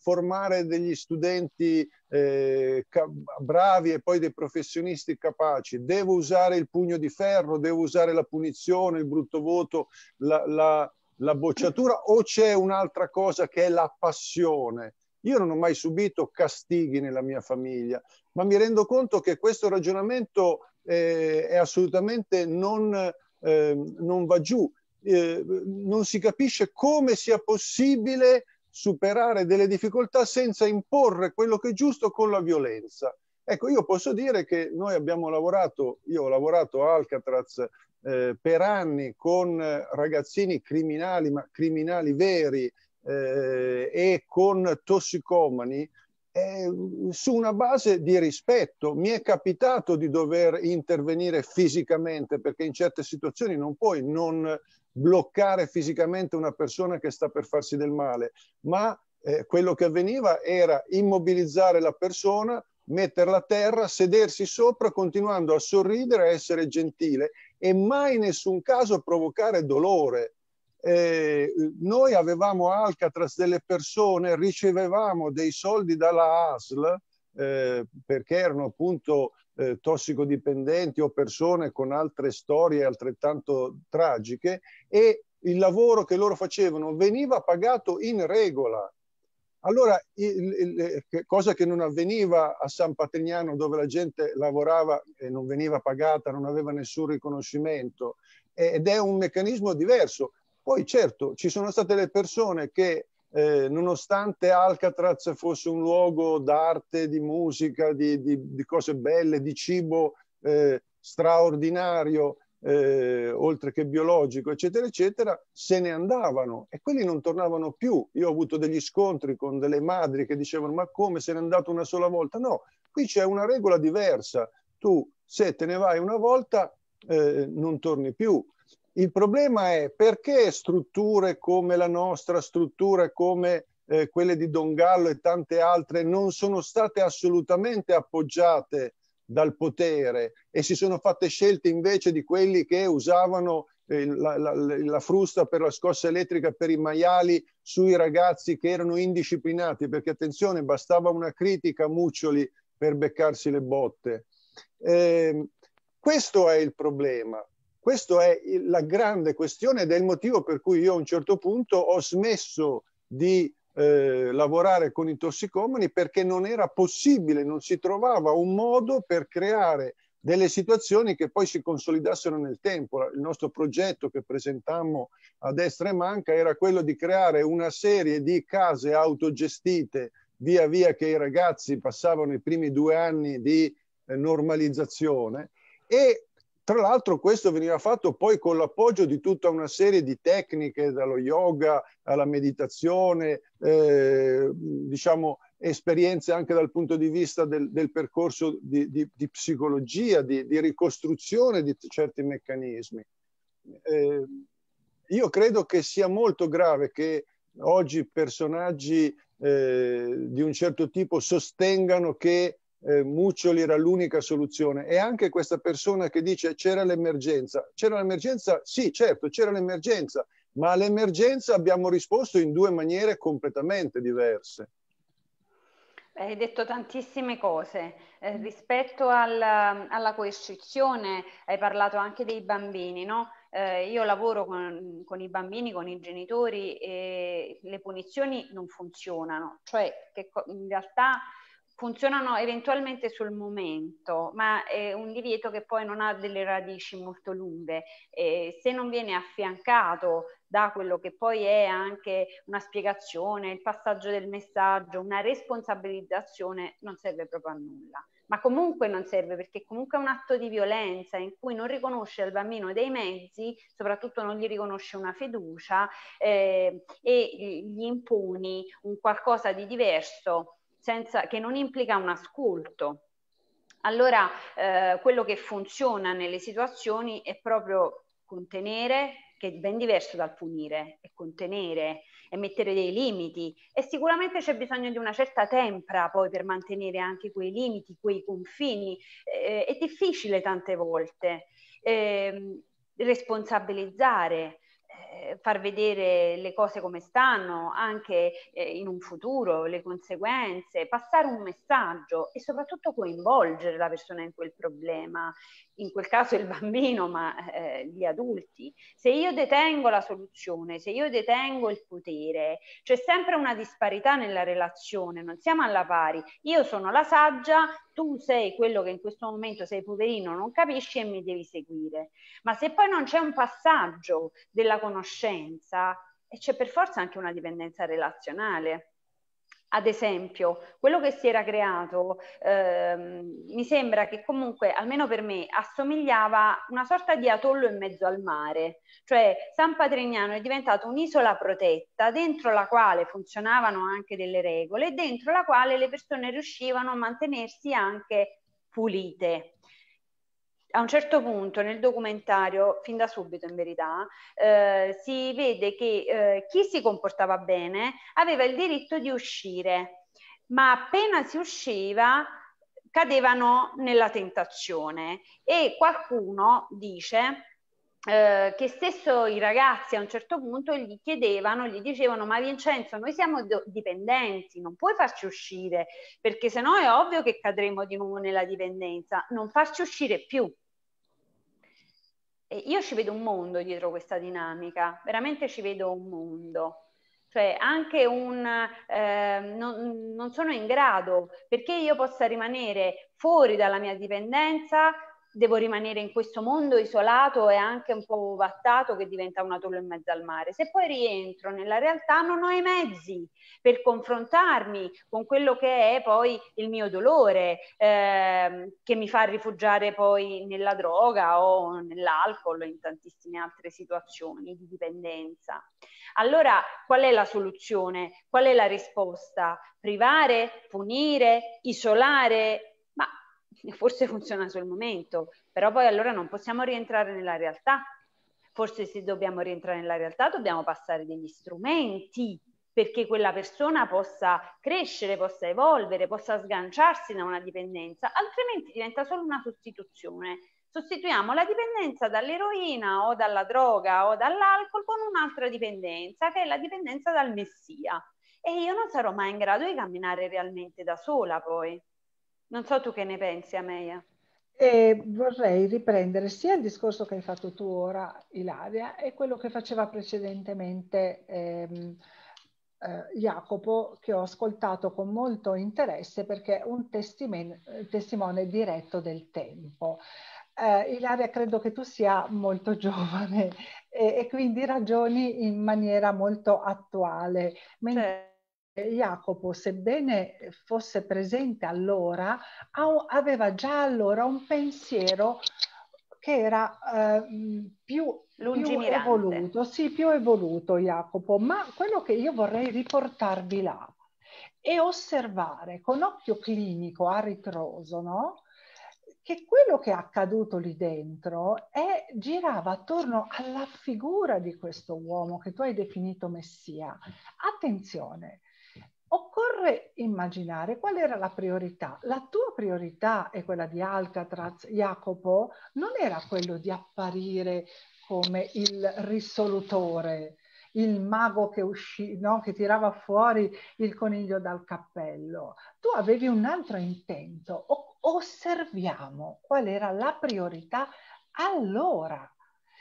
Speaker 1: formare degli studenti eh, bravi e poi dei professionisti capaci, devo usare il pugno di ferro, devo usare la punizione, il brutto voto, la, la, la bocciatura o c'è un'altra cosa che è la passione? Io non ho mai subito castighi nella mia famiglia, ma mi rendo conto che questo ragionamento eh, è assolutamente non, eh, non va giù. Eh, non si capisce come sia possibile superare delle difficoltà senza imporre quello che è giusto con la violenza. Ecco, io posso dire che noi abbiamo lavorato, io ho lavorato a Alcatraz eh, per anni con ragazzini criminali, ma criminali veri eh, e con tossicomani, eh, su una base di rispetto. Mi è capitato di dover intervenire fisicamente perché in certe situazioni non puoi non bloccare fisicamente una persona che sta per farsi del male, ma eh, quello che avveniva era immobilizzare la persona, metterla a terra, sedersi sopra, continuando a sorridere, a essere gentile e mai in nessun caso provocare dolore. Eh, noi avevamo Alcatraz delle persone, ricevevamo dei soldi dalla ASL eh, perché erano appunto eh, tossicodipendenti o persone con altre storie altrettanto tragiche e il lavoro che loro facevano veniva pagato in regola. Allora, il, il, cosa che non avveniva a San Patrignano dove la gente lavorava e non veniva pagata, non aveva nessun riconoscimento ed è un meccanismo diverso. Poi certo, ci sono state le persone che eh, nonostante Alcatraz fosse un luogo d'arte, di musica, di, di, di cose belle, di cibo eh, straordinario, eh, oltre che biologico, eccetera, eccetera, se ne andavano e quelli non tornavano più. Io ho avuto degli scontri con delle madri che dicevano ma come se n'è andato una sola volta? No, qui c'è una regola diversa. Tu se te ne vai una volta eh, non torni più. Il problema è perché strutture come la nostra, strutture come eh, quelle di Don Gallo e tante altre non sono state assolutamente appoggiate dal potere e si sono fatte scelte invece di quelli che usavano eh, la, la, la, frusta per la scossa elettrica per i maiali sui ragazzi che erano indisciplinati, perché attenzione, bastava una critica a Muccioli per beccarsi le botte. Eh, questo è il problema, questa è la grande questione ed è il motivo per cui io a un certo punto ho smesso di eh, lavorare con i tossicomani perché non era possibile, non si trovava un modo per creare delle situazioni che poi si consolidassero nel tempo. Il nostro progetto che presentammo a destra e manca era quello di creare una serie di case autogestite via via che i ragazzi passavano i primi due anni di eh, normalizzazione e tra l'altro questo veniva fatto poi con l'appoggio di tutta una serie di tecniche, dallo yoga alla meditazione, eh, diciamo esperienze anche dal punto di vista del, del percorso di, di, di psicologia, di, di, ricostruzione di certi meccanismi. Eh, io credo che sia molto grave che oggi personaggi eh, di un certo tipo sostengano che eh, Muccioli era l'unica soluzione e anche questa persona che dice c'era l'emergenza. C'era l'emergenza? Sì, certo, c'era l'emergenza, ma all'emergenza abbiamo risposto in due maniere completamente diverse.
Speaker 3: Hai detto tantissime cose. Eh, rispetto al, alla coercizione, hai parlato anche dei bambini, no? Eh, io lavoro con, con, i bambini, con i genitori e le punizioni non funzionano, cioè che in realtà funzionano eventualmente sul momento, ma è un divieto che poi non ha delle radici molto lunghe. E se non viene affiancato da quello che poi è anche una spiegazione, il passaggio del messaggio, una responsabilizzazione, non serve proprio a nulla. Ma comunque non serve perché comunque è un atto di violenza in cui non riconosce al bambino dei mezzi, soprattutto non gli riconosce una fiducia eh, e gli imponi un qualcosa di diverso senza, che non implica un ascolto. Allora, eh, quello che funziona nelle situazioni è proprio contenere, che è ben diverso dal punire, è contenere e mettere dei limiti. E sicuramente c'è bisogno di una certa tempra poi per mantenere anche quei limiti, quei confini. Eh, è difficile tante volte. Eh, responsabilizzare, far vedere le cose come stanno, anche eh, in un futuro, le conseguenze, passare un messaggio e soprattutto coinvolgere la persona in quel problema, in quel caso il bambino, ma eh, gli adulti. Se io detengo la soluzione, se io detengo il potere, c'è sempre una disparità nella relazione, non siamo alla pari. Io sono la saggia, tu sei quello che in questo momento sei poverino, non capisci e mi devi seguire. Ma se poi non c'è un passaggio della conoscenza, e c'è per forza anche una dipendenza relazionale. Ad esempio, quello che si era creato ehm, mi sembra che comunque, almeno per me, assomigliava una sorta di atollo in mezzo al mare, cioè San Patrignano è diventato un'isola protetta dentro la quale funzionavano anche delle regole e dentro la quale le persone riuscivano a mantenersi anche pulite a un certo punto nel documentario, fin da subito in verità, eh, si vede che eh, chi si comportava bene aveva il diritto di uscire, ma appena si usciva cadevano nella tentazione. E qualcuno dice eh, che stesso i ragazzi a un certo punto gli chiedevano, gli dicevano ma Vincenzo noi siamo do- dipendenti, non puoi farci uscire perché sennò è ovvio che cadremo di nuovo nella dipendenza, non farci uscire più. E io ci vedo un mondo dietro questa dinamica, veramente ci vedo un mondo. Cioè anche un eh, non, non sono in grado perché io possa rimanere fuori dalla mia dipendenza devo rimanere in questo mondo isolato e anche un po' vattato che diventa un atollo in mezzo al mare. Se poi rientro nella realtà non ho i mezzi per confrontarmi con quello che è poi il mio dolore eh, che mi fa rifugiare poi nella droga o nell'alcol in tantissime altre situazioni di dipendenza. Allora qual è la soluzione? Qual è la risposta? Privare, punire, isolare? forse funziona sul momento, però poi allora non possiamo rientrare nella realtà. Forse se dobbiamo rientrare nella realtà dobbiamo passare degli strumenti perché quella persona possa crescere, possa evolvere, possa sganciarsi da una dipendenza, altrimenti diventa solo una sostituzione. Sostituiamo la dipendenza dall'eroina o dalla droga o dall'alcol con un'altra dipendenza, che è la dipendenza dal messia. E io non sarò mai in grado di camminare realmente da sola poi. Non so tu che ne pensi, Ameia.
Speaker 2: E vorrei riprendere sia il discorso che hai fatto tu ora, Ilaria, e quello che faceva precedentemente ehm, eh, Jacopo che ho ascoltato con molto interesse perché è un testimone, testimone diretto del tempo. Eh, Ilaria, credo che tu sia molto giovane e, e quindi ragioni in maniera molto attuale. Mentre certo. Jacopo, sebbene fosse presente allora, aveva già allora un pensiero che era eh, più, più evoluto, sì, più evoluto Jacopo, ma quello che io vorrei riportarvi là e osservare con occhio clinico a ritroso, no? che quello che è accaduto lì dentro è, girava attorno alla figura di questo uomo che tu hai definito Messia. Attenzione, occorre immaginare qual era la priorità. La tua priorità e quella di Alcatraz, Jacopo, non era quello di apparire come il risolutore, il mago che, uscì, no? che tirava fuori il coniglio dal cappello. Tu avevi un altro intento. osserviamo qual era la priorità allora.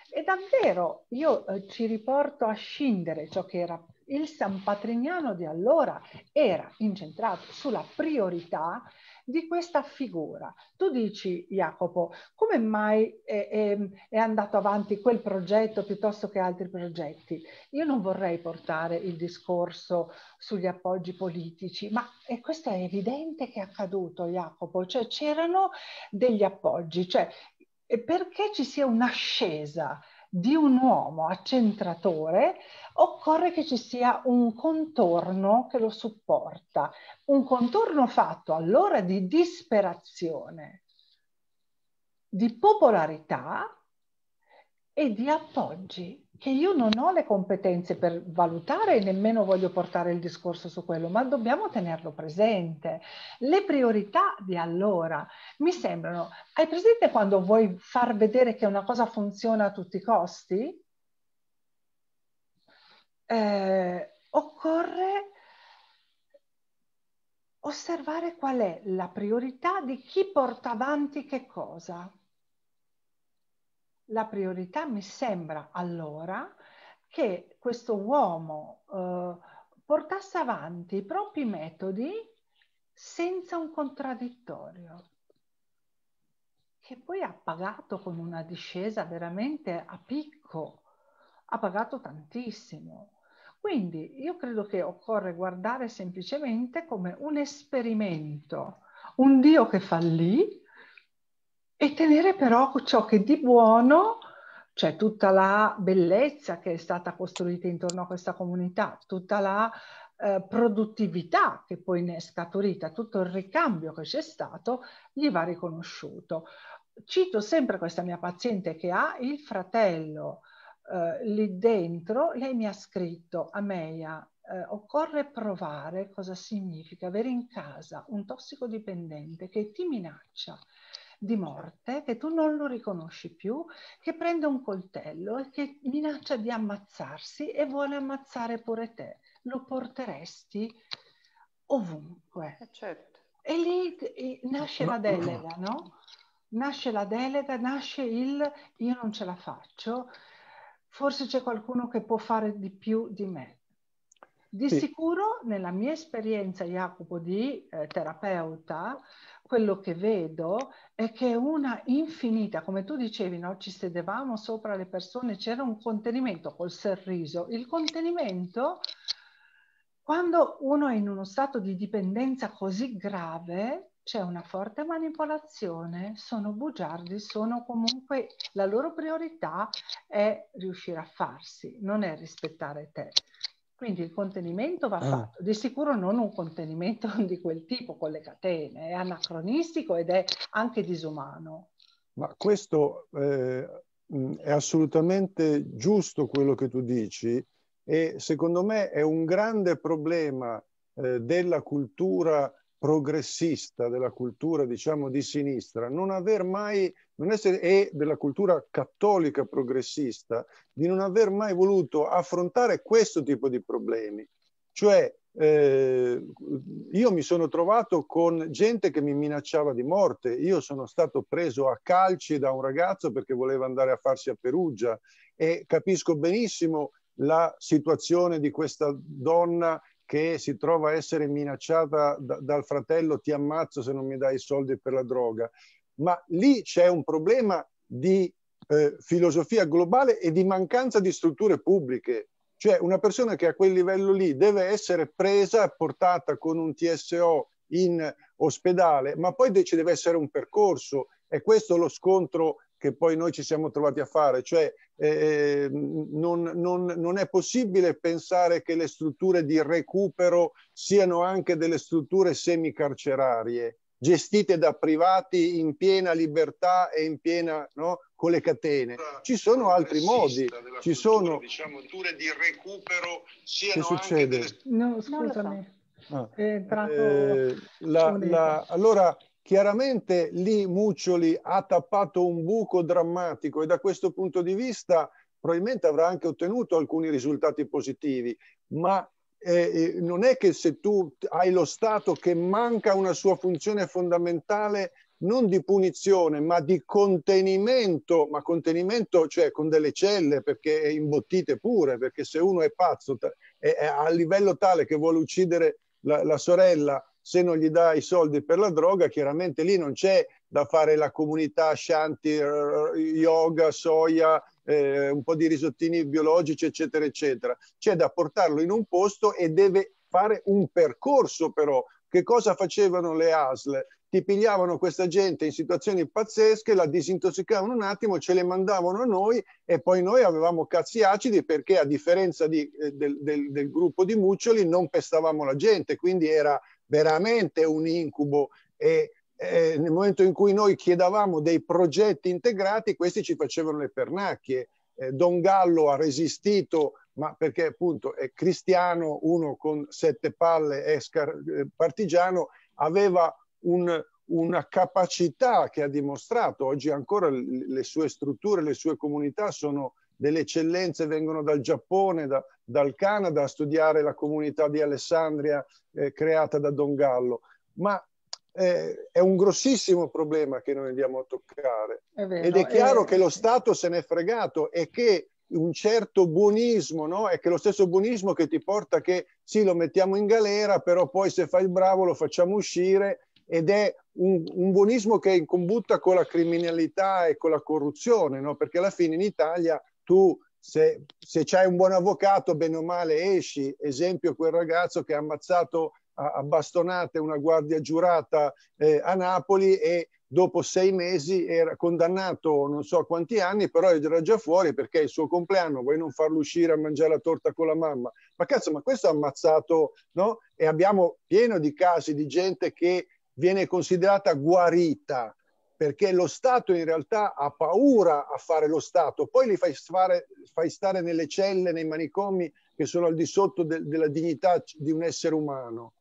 Speaker 2: E davvero io eh, ci riporto a scindere ciò che era il San Patrignano di allora era incentrato sulla priorità di questa figura. Tu dici, Jacopo, come mai è, è, è, andato avanti quel progetto piuttosto che altri progetti? Io non vorrei portare il discorso sugli appoggi politici, ma questo è evidente che è accaduto, Jacopo, cioè c'erano degli appoggi, cioè perché ci sia un'ascesa di un uomo accentratore, occorre che ci sia un contorno che lo supporta, un contorno fatto allora di disperazione, di popolarità e di appoggi che io non ho le competenze per valutare e nemmeno voglio portare il discorso su quello, ma dobbiamo tenerlo presente. Le priorità di allora mi sembrano, hai presente quando vuoi far vedere che una cosa funziona a tutti i costi? Eh, occorre osservare qual è la priorità di chi porta avanti che cosa la priorità mi sembra allora che questo uomo eh, portasse avanti i propri metodi senza un contraddittorio, che poi ha pagato con una discesa veramente a picco, ha pagato tantissimo. Quindi io credo che occorre guardare semplicemente come un esperimento, un Dio che fallì, e tenere però ciò che di buono, cioè tutta la bellezza che è stata costruita intorno a questa comunità, tutta la eh, produttività che poi ne è scaturita, tutto il ricambio che c'è stato, gli va riconosciuto. Cito sempre questa mia paziente che ha il fratello eh, lì dentro, lei mi ha scritto, a Meia, eh, occorre provare cosa significa avere in casa un tossicodipendente che ti minaccia, di morte che tu non lo riconosci più, che prende un coltello e che minaccia di ammazzarsi e vuole ammazzare pure te. Lo porteresti ovunque. Eh, certo. E lì nasce la delega, no? Nasce la delega, nasce il io non ce la faccio, forse c'è qualcuno che può fare di più di me. Di sì. sicuro, nella mia esperienza, Jacopo, di eh, terapeuta, quello che vedo è che una infinita, come tu dicevi, no? ci sedevamo sopra le persone, c'era un contenimento col sorriso. Il contenimento, quando uno è in uno stato di dipendenza così grave, c'è una forte manipolazione, sono bugiardi, sono comunque la loro priorità è riuscire a farsi, non è rispettare te. Quindi il contenimento va ah. fatto, di sicuro non un contenimento di quel tipo con le catene, è anacronistico ed è anche disumano.
Speaker 1: Ma questo eh, è assolutamente giusto quello che tu dici e secondo me è un grande problema eh, della cultura progressista, della cultura diciamo di sinistra, non aver mai non essere, e della cultura cattolica progressista di non aver mai voluto affrontare questo tipo di problemi. Cioè, eh, io mi sono trovato con gente che mi minacciava di morte, io sono stato preso a calci da un ragazzo perché voleva andare a farsi a Perugia e capisco benissimo la situazione di questa donna che si trova a essere minacciata da, dal fratello ti ammazzo se non mi dai i soldi per la droga, ma lì c'è un problema di eh, filosofia globale e di mancanza di strutture pubbliche. Cioè una persona che a quel livello lì deve essere presa e portata con un TSO in ospedale, ma poi ci deve essere un percorso e questo è lo scontro che poi noi ci siamo trovati a fare, cioè eh, non, non, non, è possibile pensare che le strutture di recupero siano anche delle strutture semicarcerarie, gestite da privati in piena libertà e in piena no, con le catene. Ci sono altri modi, ci sono diciamo, strutture di recupero siano che succede? Delle...
Speaker 2: No, scusami.
Speaker 1: Ah, è entrato eh, la, la, allora Chiaramente lì Muccioli ha tappato un buco drammatico e da questo punto di vista probabilmente avrà anche ottenuto alcuni risultati positivi, ma eh, eh, non è che se tu hai lo Stato che manca una sua funzione fondamentale non di punizione, ma di contenimento, ma contenimento cioè con delle celle perché imbottite pure, perché se uno è pazzo è, a livello tale che vuole uccidere la, la sorella se non gli dà i soldi per la droga, chiaramente lì non c'è da fare la comunità shanti, yoga, soia, eh, un po' di risottini biologici, eccetera, eccetera. C'è da portarlo in un posto e deve fare un percorso però. Che cosa facevano le ASL? Ti pigliavano questa gente in situazioni pazzesche, la disintossicavano un attimo, ce le mandavano a noi e poi noi avevamo cazzi acidi perché a differenza di, eh, del, del, del gruppo di Muccioli non pestavamo la gente, quindi era veramente un incubo e eh, nel momento in cui noi chiedavamo dei progetti integrati, questi ci facevano le pernacchie. Eh, Don Gallo ha resistito, ma perché appunto è cristiano, uno con sette palle, è eh, partigiano, aveva un, una capacità che ha dimostrato. Oggi ancora le sue strutture, le sue comunità sono delle eccellenze vengono dal Giappone, da, dal Canada a studiare la comunità di Alessandria eh, creata da Don Gallo, ma eh, è un grossissimo problema che noi andiamo a toccare. È vero, Ed è chiaro è... che lo Stato se n'è fregato e che un certo buonismo, no? È che lo stesso buonismo che ti porta che sì, lo mettiamo in galera, però poi se fai il bravo lo facciamo uscire ed è un, un buonismo che è in combutta con la criminalità e con la corruzione, no? Perché alla fine in Italia tu se, se c'hai un buon avvocato, bene o male esci. Esempio quel ragazzo che ha ammazzato a, a bastonate una guardia giurata eh, a Napoli e dopo sei mesi era condannato non so quanti anni, però era già fuori perché è il suo compleanno, vuoi non farlo uscire a mangiare la torta con la mamma. Ma cazzo, ma questo ha ammazzato, no? E abbiamo pieno di casi di gente che viene considerata guarita perché lo Stato in realtà ha paura a fare lo Stato, poi li fai, fare, fai stare nelle celle, nei manicomi che sono al di sotto de, della dignità di un essere umano.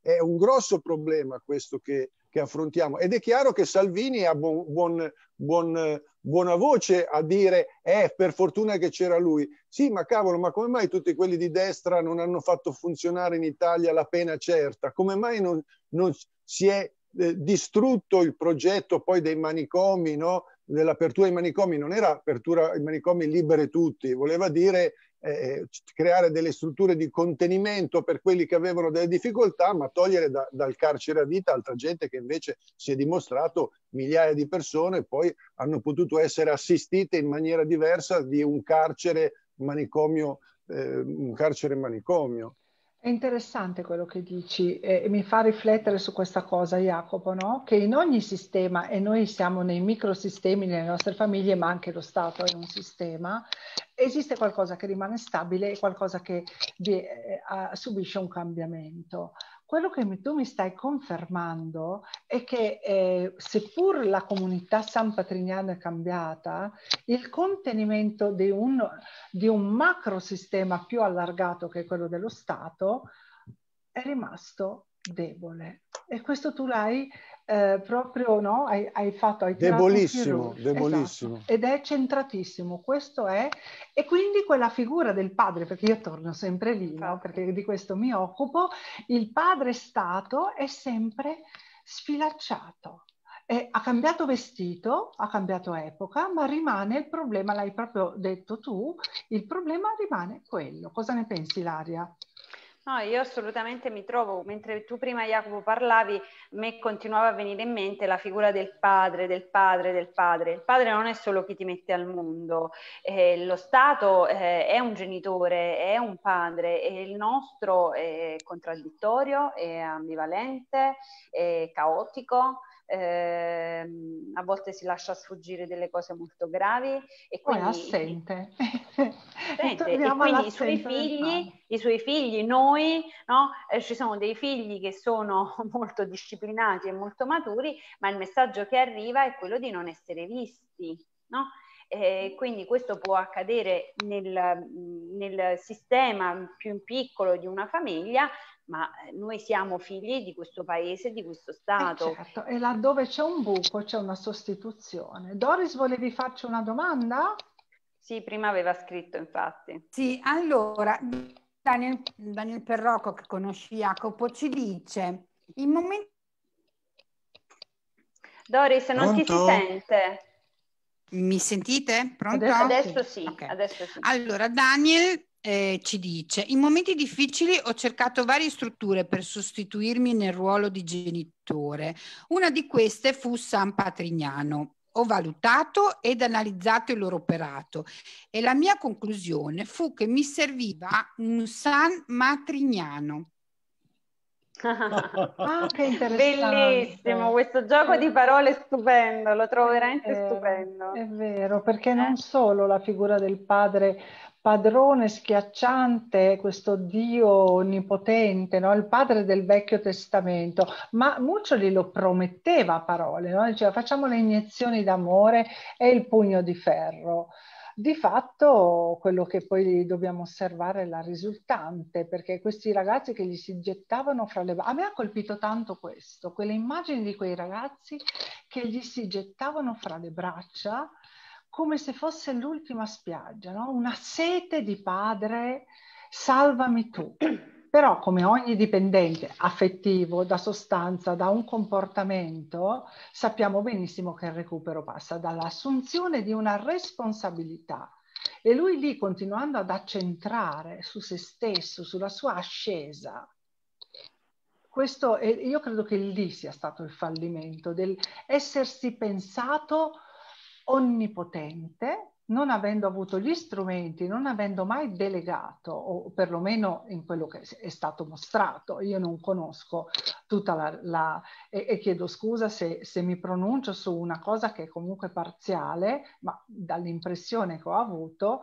Speaker 1: È un grosso problema questo che, che affrontiamo ed è chiaro che Salvini ha buon, buon, buon, buona voce a dire eh, per fortuna che c'era lui. Sì, ma cavolo, ma come mai tutti quelli di destra non hanno fatto funzionare in Italia la pena certa? Come mai non, non si è eh, distrutto il progetto poi dei manicomi, no? dell'apertura ai manicomi, non era apertura ai manicomi libere tutti, voleva dire eh, creare delle strutture di contenimento per quelli che avevano delle difficoltà, ma togliere da, dal carcere a vita altra gente che invece si è dimostrato migliaia di persone poi hanno potuto essere assistite in maniera diversa di un carcere manicomio, eh, un carcere manicomio.
Speaker 2: È interessante quello che dici e mi fa riflettere su questa cosa, Jacopo, no? che in ogni sistema, e noi siamo nei microsistemi nelle nostre famiglie, ma anche lo Stato è un sistema, esiste qualcosa che rimane stabile e qualcosa che eh, subisce un cambiamento. Quello che tu mi stai confermando è che eh, seppur la comunità san patrignana è cambiata, il contenimento di un, di un macro più allargato che quello dello Stato è rimasto debole. E questo tu l'hai eh, proprio, no? Hai, hai fatto... Hai
Speaker 1: debolissimo, debolissimo.
Speaker 2: Esatto. Ed è centratissimo, questo è... E quindi quella figura del padre, perché io torno sempre lì, no? perché di questo mi occupo, il padre Stato è sempre sfilacciato eh, ha cambiato vestito, ha cambiato epoca, ma rimane il problema, l'hai proprio detto tu, il problema rimane quello. Cosa ne pensi, Laria?
Speaker 3: No, io assolutamente mi trovo, mentre tu prima Jacopo parlavi, a me continuava a venire in mente la figura del padre, del padre, del padre. Il padre non è solo chi ti mette al mondo, eh, lo Stato eh, è un genitore, è un padre e il nostro è contraddittorio, è ambivalente, è caotico eh, a volte si lascia sfuggire delle cose molto gravi e
Speaker 2: quindi, Poi assente.
Speaker 3: assente e quindi i suoi figli, i suoi figli, noi, no? eh, ci sono dei figli che sono molto disciplinati e molto maturi, ma il messaggio che arriva è quello di non essere visti, no? Eh, quindi questo può accadere nel, nel, sistema più piccolo di una famiglia, ma eh, noi siamo figli di questo paese, di questo Stato.
Speaker 2: Eh certo, e laddove c'è un buco c'è una sostituzione. Doris, volevi farci una domanda?
Speaker 3: Sì, prima aveva scritto infatti.
Speaker 4: Sì, allora, Daniel, Daniel Perrocco, che conosci Jacopo, ci dice, in momenti...
Speaker 3: Doris, non Pronto? ti si sente.
Speaker 4: Mi sentite? Pronto?
Speaker 3: Adesso, adesso sì, okay. adesso sì.
Speaker 4: Allora, Daniel eh, ci dice, in momenti difficili ho cercato varie strutture per sostituirmi nel ruolo di genitore. Una di queste fu San Patrignano. Ho valutato ed analizzato il loro operato e la mia conclusione fu che mi serviva un San Matrignano.
Speaker 2: ah, che interessante.
Speaker 3: Bellissimo, questo gioco di parole è stupendo, lo trovo veramente
Speaker 2: è
Speaker 3: stupendo.
Speaker 2: È vero, perché eh? non solo la figura del padre padrone schiacciante, questo Dio onnipotente, no? il padre del Vecchio Testamento, ma Muccioli lo prometteva a parole, no? diceva facciamo le iniezioni d'amore e il pugno di ferro. Di fatto quello che poi dobbiamo osservare è la risultante, perché questi ragazzi che gli si gettavano fra le braccia, a me ha colpito tanto questo, quelle immagini di quei ragazzi che gli si gettavano fra le braccia come se fosse l'ultima spiaggia, no? una sete di padre, salvami tu. Però come ogni dipendente affettivo da sostanza, da un comportamento, sappiamo benissimo che il recupero passa dall'assunzione di una responsabilità. E lui lì, continuando ad accentrare su se stesso, sulla sua ascesa, questo, io credo che lì sia stato il fallimento, del essersi pensato onnipotente, non avendo avuto gli strumenti, non avendo mai delegato, o perlomeno in quello che è stato mostrato, io non conosco tutta la... la e, e, chiedo scusa se, se, mi pronuncio su una cosa che è comunque parziale, ma dall'impressione che ho avuto,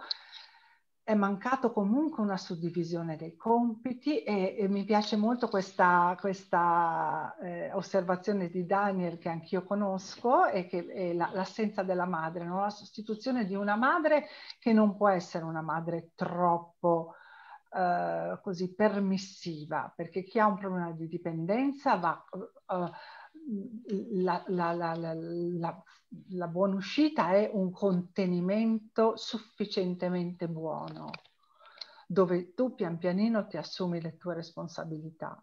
Speaker 2: è mancato comunque una suddivisione dei compiti e, e mi piace molto questa, questa eh, osservazione di Daniel che anch'io conosco e che è la, l'assenza della madre, no? la sostituzione di una madre che non può essere una madre troppo eh, così permissiva, perché chi ha un problema di dipendenza va... Uh, la, la, la, la, buona uscita è un contenimento sufficientemente buono, dove tu pian pianino ti assumi le tue responsabilità.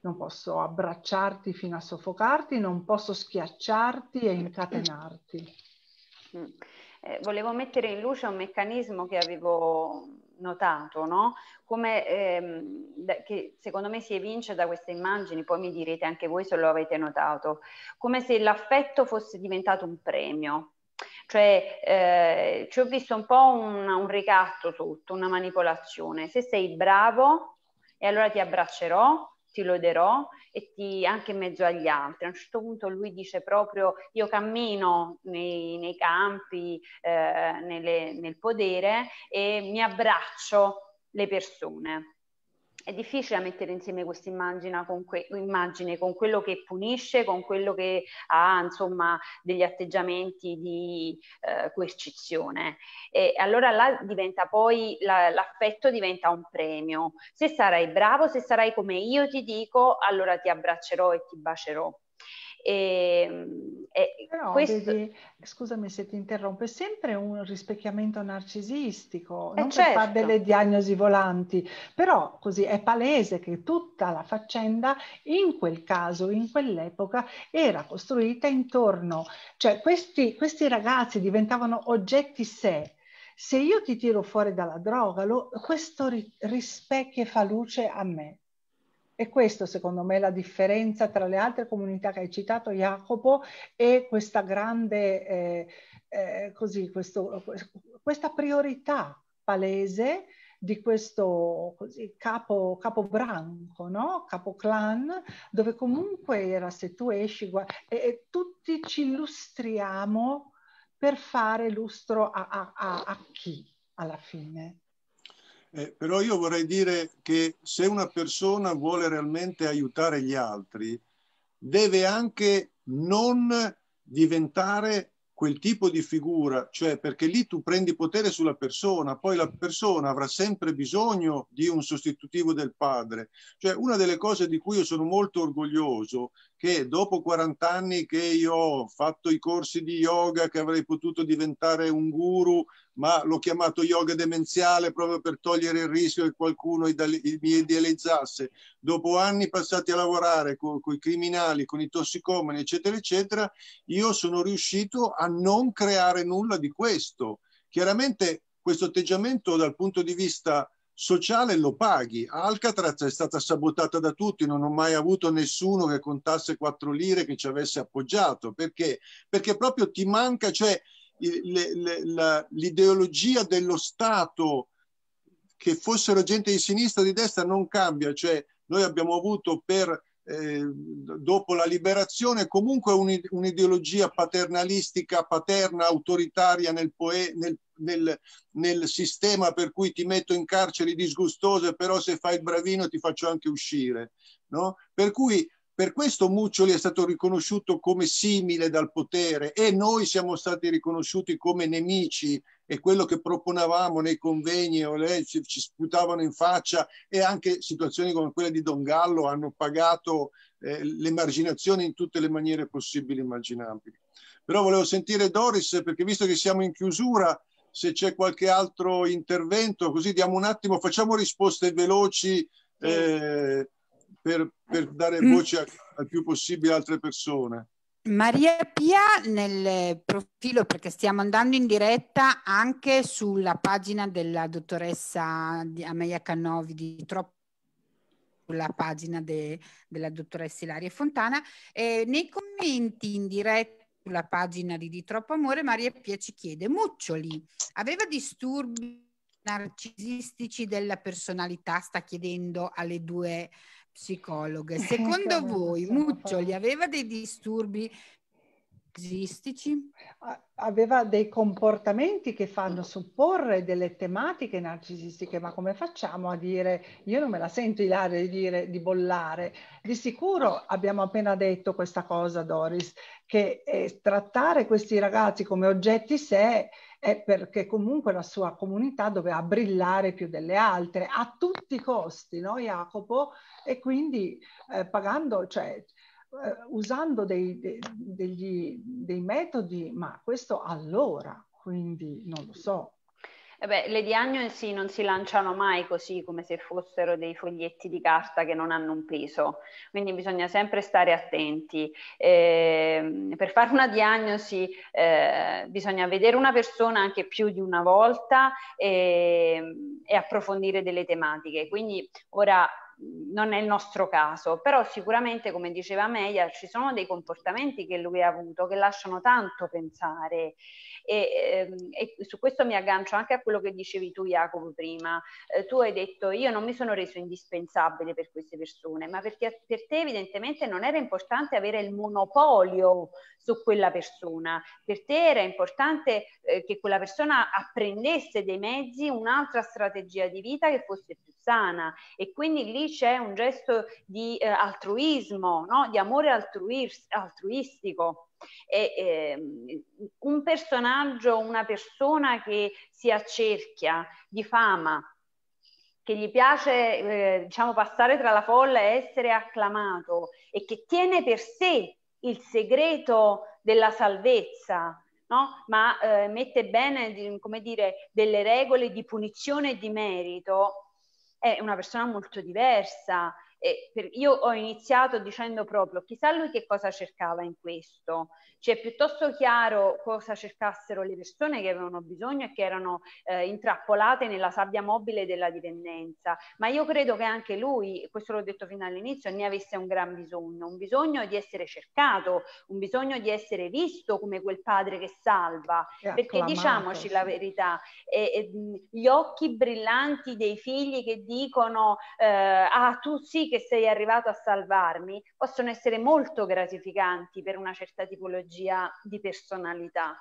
Speaker 2: Non posso abbracciarti fino a soffocarti, non posso schiacciarti e incatenarti.
Speaker 3: Mm. Eh, volevo mettere in luce un meccanismo che avevo notato, no? Come ehm, che secondo me si evince da queste immagini, poi mi direte anche voi se lo avete notato, come se l'affetto fosse diventato un premio. Cioè, eh, ci ho visto un po' un, un ricatto sotto, una manipolazione. Se sei bravo, e allora ti abbraccerò, ti loderò e ti, anche in mezzo agli altri. A un certo punto lui dice proprio io cammino nei, nei campi, eh, nelle, nel podere e mi abbraccio le persone è difficile mettere insieme questa immagine con, que- con quello che punisce, con quello che ha insomma degli atteggiamenti di eh, coercizione. E allora là diventa poi la, l'affetto diventa un premio. Se sarai bravo, se sarai come io ti dico, allora ti abbraccerò e ti bacerò.
Speaker 2: E, e Però, questo... vedi, scusami se ti interrompo, è sempre un rispecchiamento narcisistico, eh non certo. per fare delle diagnosi volanti, però così è palese che tutta la faccenda in quel caso, in quell'epoca, era costruita intorno, cioè questi, questi ragazzi diventavano oggetti sé, se io ti tiro fuori dalla droga, lo, questo ri, rispecchia e fa luce a me. E questo secondo me è la differenza tra le altre comunità che hai citato, Jacopo, e questa grande, eh, eh, così, questo, questa priorità palese di questo così, capo, capobranco, no? capo clan, dove comunque era se tu esci e, e tutti ci illustriamo per fare lustro a, a, a, a chi alla fine.
Speaker 1: Eh, però io vorrei dire che se una persona vuole realmente aiutare gli altri, deve anche non diventare quel tipo di figura, cioè perché lì tu prendi potere sulla persona, poi la persona avrà sempre bisogno di un sostitutivo del padre. Cioè una delle cose di cui io sono molto orgoglioso che dopo 40 anni che io ho fatto i corsi di yoga, che avrei potuto diventare un guru, ma l'ho chiamato yoga demenziale proprio per togliere il rischio che qualcuno mi idealizzasse. Dopo anni passati a lavorare con, con i criminali, con i tossicomani, eccetera, eccetera, io sono riuscito a non creare nulla di questo. Chiaramente questo atteggiamento dal punto di vista sociale lo paghi. Alcatraz è stata sabotata da tutti, non ho mai avuto nessuno che contasse quattro lire che ci avesse appoggiato. Perché? Perché proprio ti manca, cioè l'ideologia dello Stato che fossero gente di sinistra o di destra non cambia, cioè noi abbiamo avuto per eh, dopo la liberazione comunque un'ideologia paternalistica, paterna, autoritaria nel, nel, nel, nel, sistema per cui ti metto in carceri disgustose, però se fai il bravino ti faccio anche uscire. No? Per cui per questo Muccioli è stato riconosciuto come simile dal potere e noi siamo stati riconosciuti come nemici e quello che proponevamo nei convegni o lei ci, ci sputavano in faccia e anche situazioni come quella di Don Gallo hanno pagato eh, l'emarginazione in tutte le maniere possibili e immaginabili. Però volevo sentire Doris perché visto che siamo in chiusura, se c'è qualche altro intervento, così diamo un attimo, facciamo risposte veloci eh, per, per, dare mm. voce a, al più possibile altre persone.
Speaker 4: Maria Pia nel profilo, perché stiamo andando in diretta anche sulla pagina della dottoressa Amelia Cannovi di Troppo sulla pagina de, della dottoressa Ilaria Fontana. Eh, nei commenti in diretta sulla pagina di Di Troppo Amore, Maria Pia ci chiede, Muccioli aveva disturbi narcisistici della personalità? Sta chiedendo alle due psicologhe. Secondo voi Muccioli aveva dei disturbi narcisistici?
Speaker 2: Aveva dei comportamenti che fanno supporre delle tematiche narcisistiche, ma come facciamo a dire, io non me la sento Ilaria di dire, di bollare. Di sicuro abbiamo appena detto questa cosa, Doris, che eh, trattare questi ragazzi come oggetti sé è perché comunque la sua comunità doveva brillare più delle altre a tutti i costi, no Jacopo? E quindi eh, pagando, cioè usando dei, dei, degli, dei metodi, ma questo allora, quindi non lo so,
Speaker 3: eh beh, le diagnosi non si lanciano mai così come se fossero dei foglietti di carta che non hanno un peso, quindi bisogna sempre stare attenti. Eh, per fare una diagnosi eh, bisogna vedere una persona anche più di una volta e, e approfondire delle tematiche. Quindi ora non è il nostro caso, però sicuramente, come diceva Meia, ci sono dei comportamenti che lui ha avuto che lasciano tanto pensare e, ehm, e, su questo mi aggancio anche a quello che dicevi tu Jacopo prima. Eh, tu hai detto io non mi sono reso indispensabile per queste persone, ma perché per te evidentemente non era importante avere il monopolio su quella persona, per te era importante eh, che quella persona apprendesse dei mezzi un'altra strategia di vita che fosse più sana. E quindi lì c'è un gesto di eh, altruismo, no? di amore altruis- altruistico. È, è un personaggio, una persona che si accerchia di fama, che gli piace eh, diciamo, passare tra la folla e essere acclamato e che tiene per sé il segreto della salvezza, no? ma eh, mette bene, come dire, delle regole di punizione e di merito, è una persona molto diversa. E per, io ho iniziato dicendo proprio, chissà lui che cosa cercava in questo, cioè piuttosto chiaro cosa cercassero le persone che avevano bisogno e che erano eh, intrappolate nella sabbia mobile della dipendenza, ma io credo che anche lui, questo l'ho detto fino all'inizio, ne avesse un gran bisogno, un bisogno di essere cercato, un bisogno di essere visto come quel padre che salva, perché diciamoci sì. la verità, eh, eh, gli occhi brillanti dei figli che dicono eh, ah tu sì che sei arrivato a salvarmi, possono essere molto gratificanti per una certa tipologia tipologia di personalità.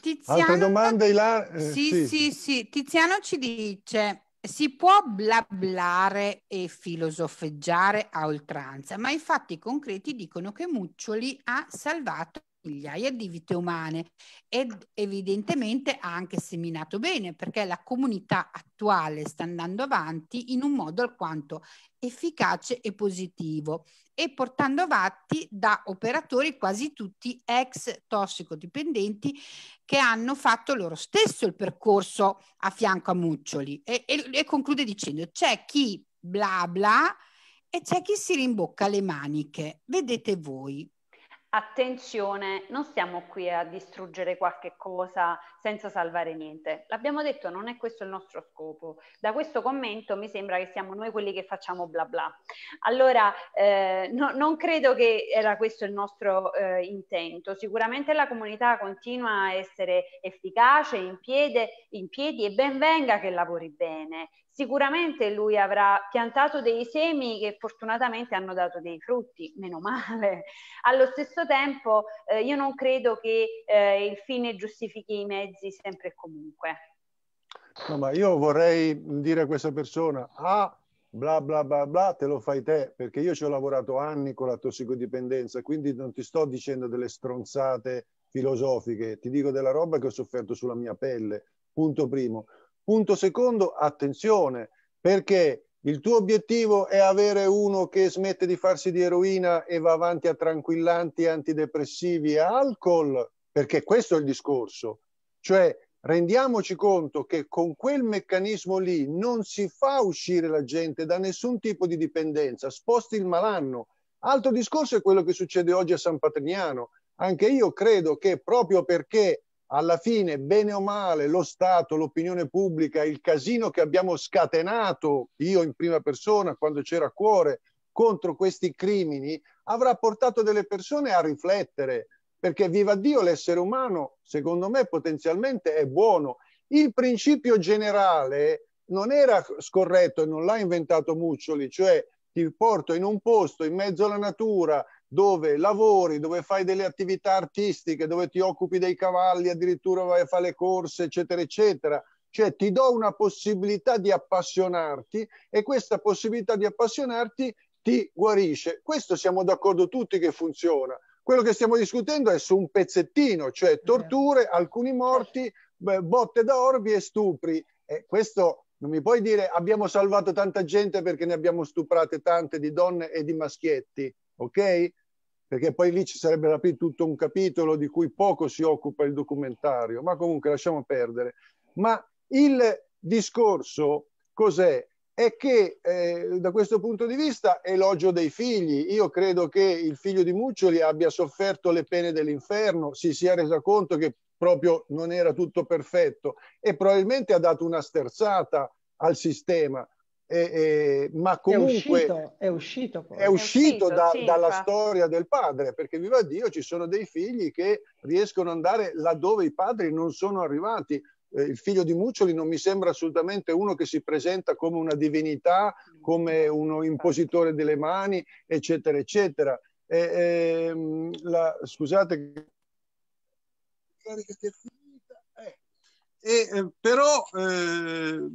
Speaker 1: Tiziano, Altre domande, Ilar-
Speaker 4: eh, sì, sì, sì, sì, Tiziano ci dice si può blablare e filosofeggiare a oltranza, ma i fatti concreti dicono che Muccioli ha salvato migliaia di vite umane ed evidentemente ha anche seminato bene perché la comunità attuale sta andando avanti in un modo alquanto efficace e positivo e portando avanti da operatori quasi tutti ex tossicodipendenti che hanno fatto loro stesso il percorso a fianco a Muccioli. E, e, e conclude dicendo c'è chi bla bla e c'è chi si rimbocca le maniche. Vedete voi
Speaker 3: attenzione, non stiamo qui a distruggere qualche cosa senza salvare niente. L'abbiamo detto, non è questo il nostro scopo. Da questo commento mi sembra che siamo noi quelli che facciamo bla bla. Allora, eh, no, non credo che era questo il nostro eh, intento. Sicuramente la comunità continua a essere efficace, in, piede, in piedi e ben venga che lavori bene sicuramente lui avrà piantato dei semi che fortunatamente hanno dato dei frutti, meno male. Allo stesso tempo eh, io non credo che eh, il fine giustifichi i mezzi sempre e comunque.
Speaker 1: No, ma io vorrei dire a questa persona, ah, bla bla bla bla, te lo fai te, perché io ci ho lavorato anni con la tossicodipendenza, quindi non ti sto dicendo delle stronzate filosofiche, ti dico della roba che ho sofferto sulla mia pelle, punto primo. Punto secondo, attenzione, perché il tuo obiettivo è avere uno che smette di farsi di eroina e va avanti a tranquillanti, antidepressivi e alcol, perché questo è il discorso. Cioè, rendiamoci conto che con quel meccanismo lì non si fa uscire la gente da nessun tipo di dipendenza, sposti il malanno. Altro discorso è quello che succede oggi a San Patrignano. Anche io credo che proprio perché alla fine, bene o male, lo Stato, l'opinione pubblica, il casino che abbiamo scatenato, io in prima persona, quando c'era cuore, contro questi crimini, avrà portato delle persone a riflettere, perché viva Dio, l'essere umano, secondo me, potenzialmente è buono. Il principio generale non era scorretto e non l'ha inventato Muccioli, cioè ti porto in un posto in mezzo alla natura, dove lavori, dove fai delle attività artistiche, dove ti occupi dei cavalli, addirittura vai a fare le corse, eccetera, eccetera. Cioè ti do una possibilità di appassionarti e questa possibilità di appassionarti ti guarisce. Questo siamo d'accordo tutti che funziona. Quello che stiamo discutendo è su un pezzettino, cioè torture, alcuni morti, botte da orbi e stupri. E questo non mi puoi dire abbiamo salvato tanta gente perché ne abbiamo stuprate tante di donne e di maschietti ok? Perché poi lì ci sarebbe aprire tutto un capitolo di cui poco si occupa il documentario, ma comunque lasciamo perdere. Ma il discorso cos'è? È che eh, da questo punto di vista elogio dei figli. Io credo che il figlio di Muccioli abbia sofferto le pene dell'inferno, si sia reso conto che proprio non era tutto perfetto e probabilmente ha dato una sterzata al sistema eh, eh, ma comunque
Speaker 2: è uscito, è uscito,
Speaker 1: è uscito da, sì, dalla fa. storia del padre, perché viva Dio ci sono dei figli che riescono ad andare laddove i padri non sono arrivati. Eh, il figlio di Muccioli non mi sembra assolutamente uno che si presenta come una divinità, come uno impositore delle mani, eccetera, eccetera. Ehm, la, scusate, e, eh, però eh,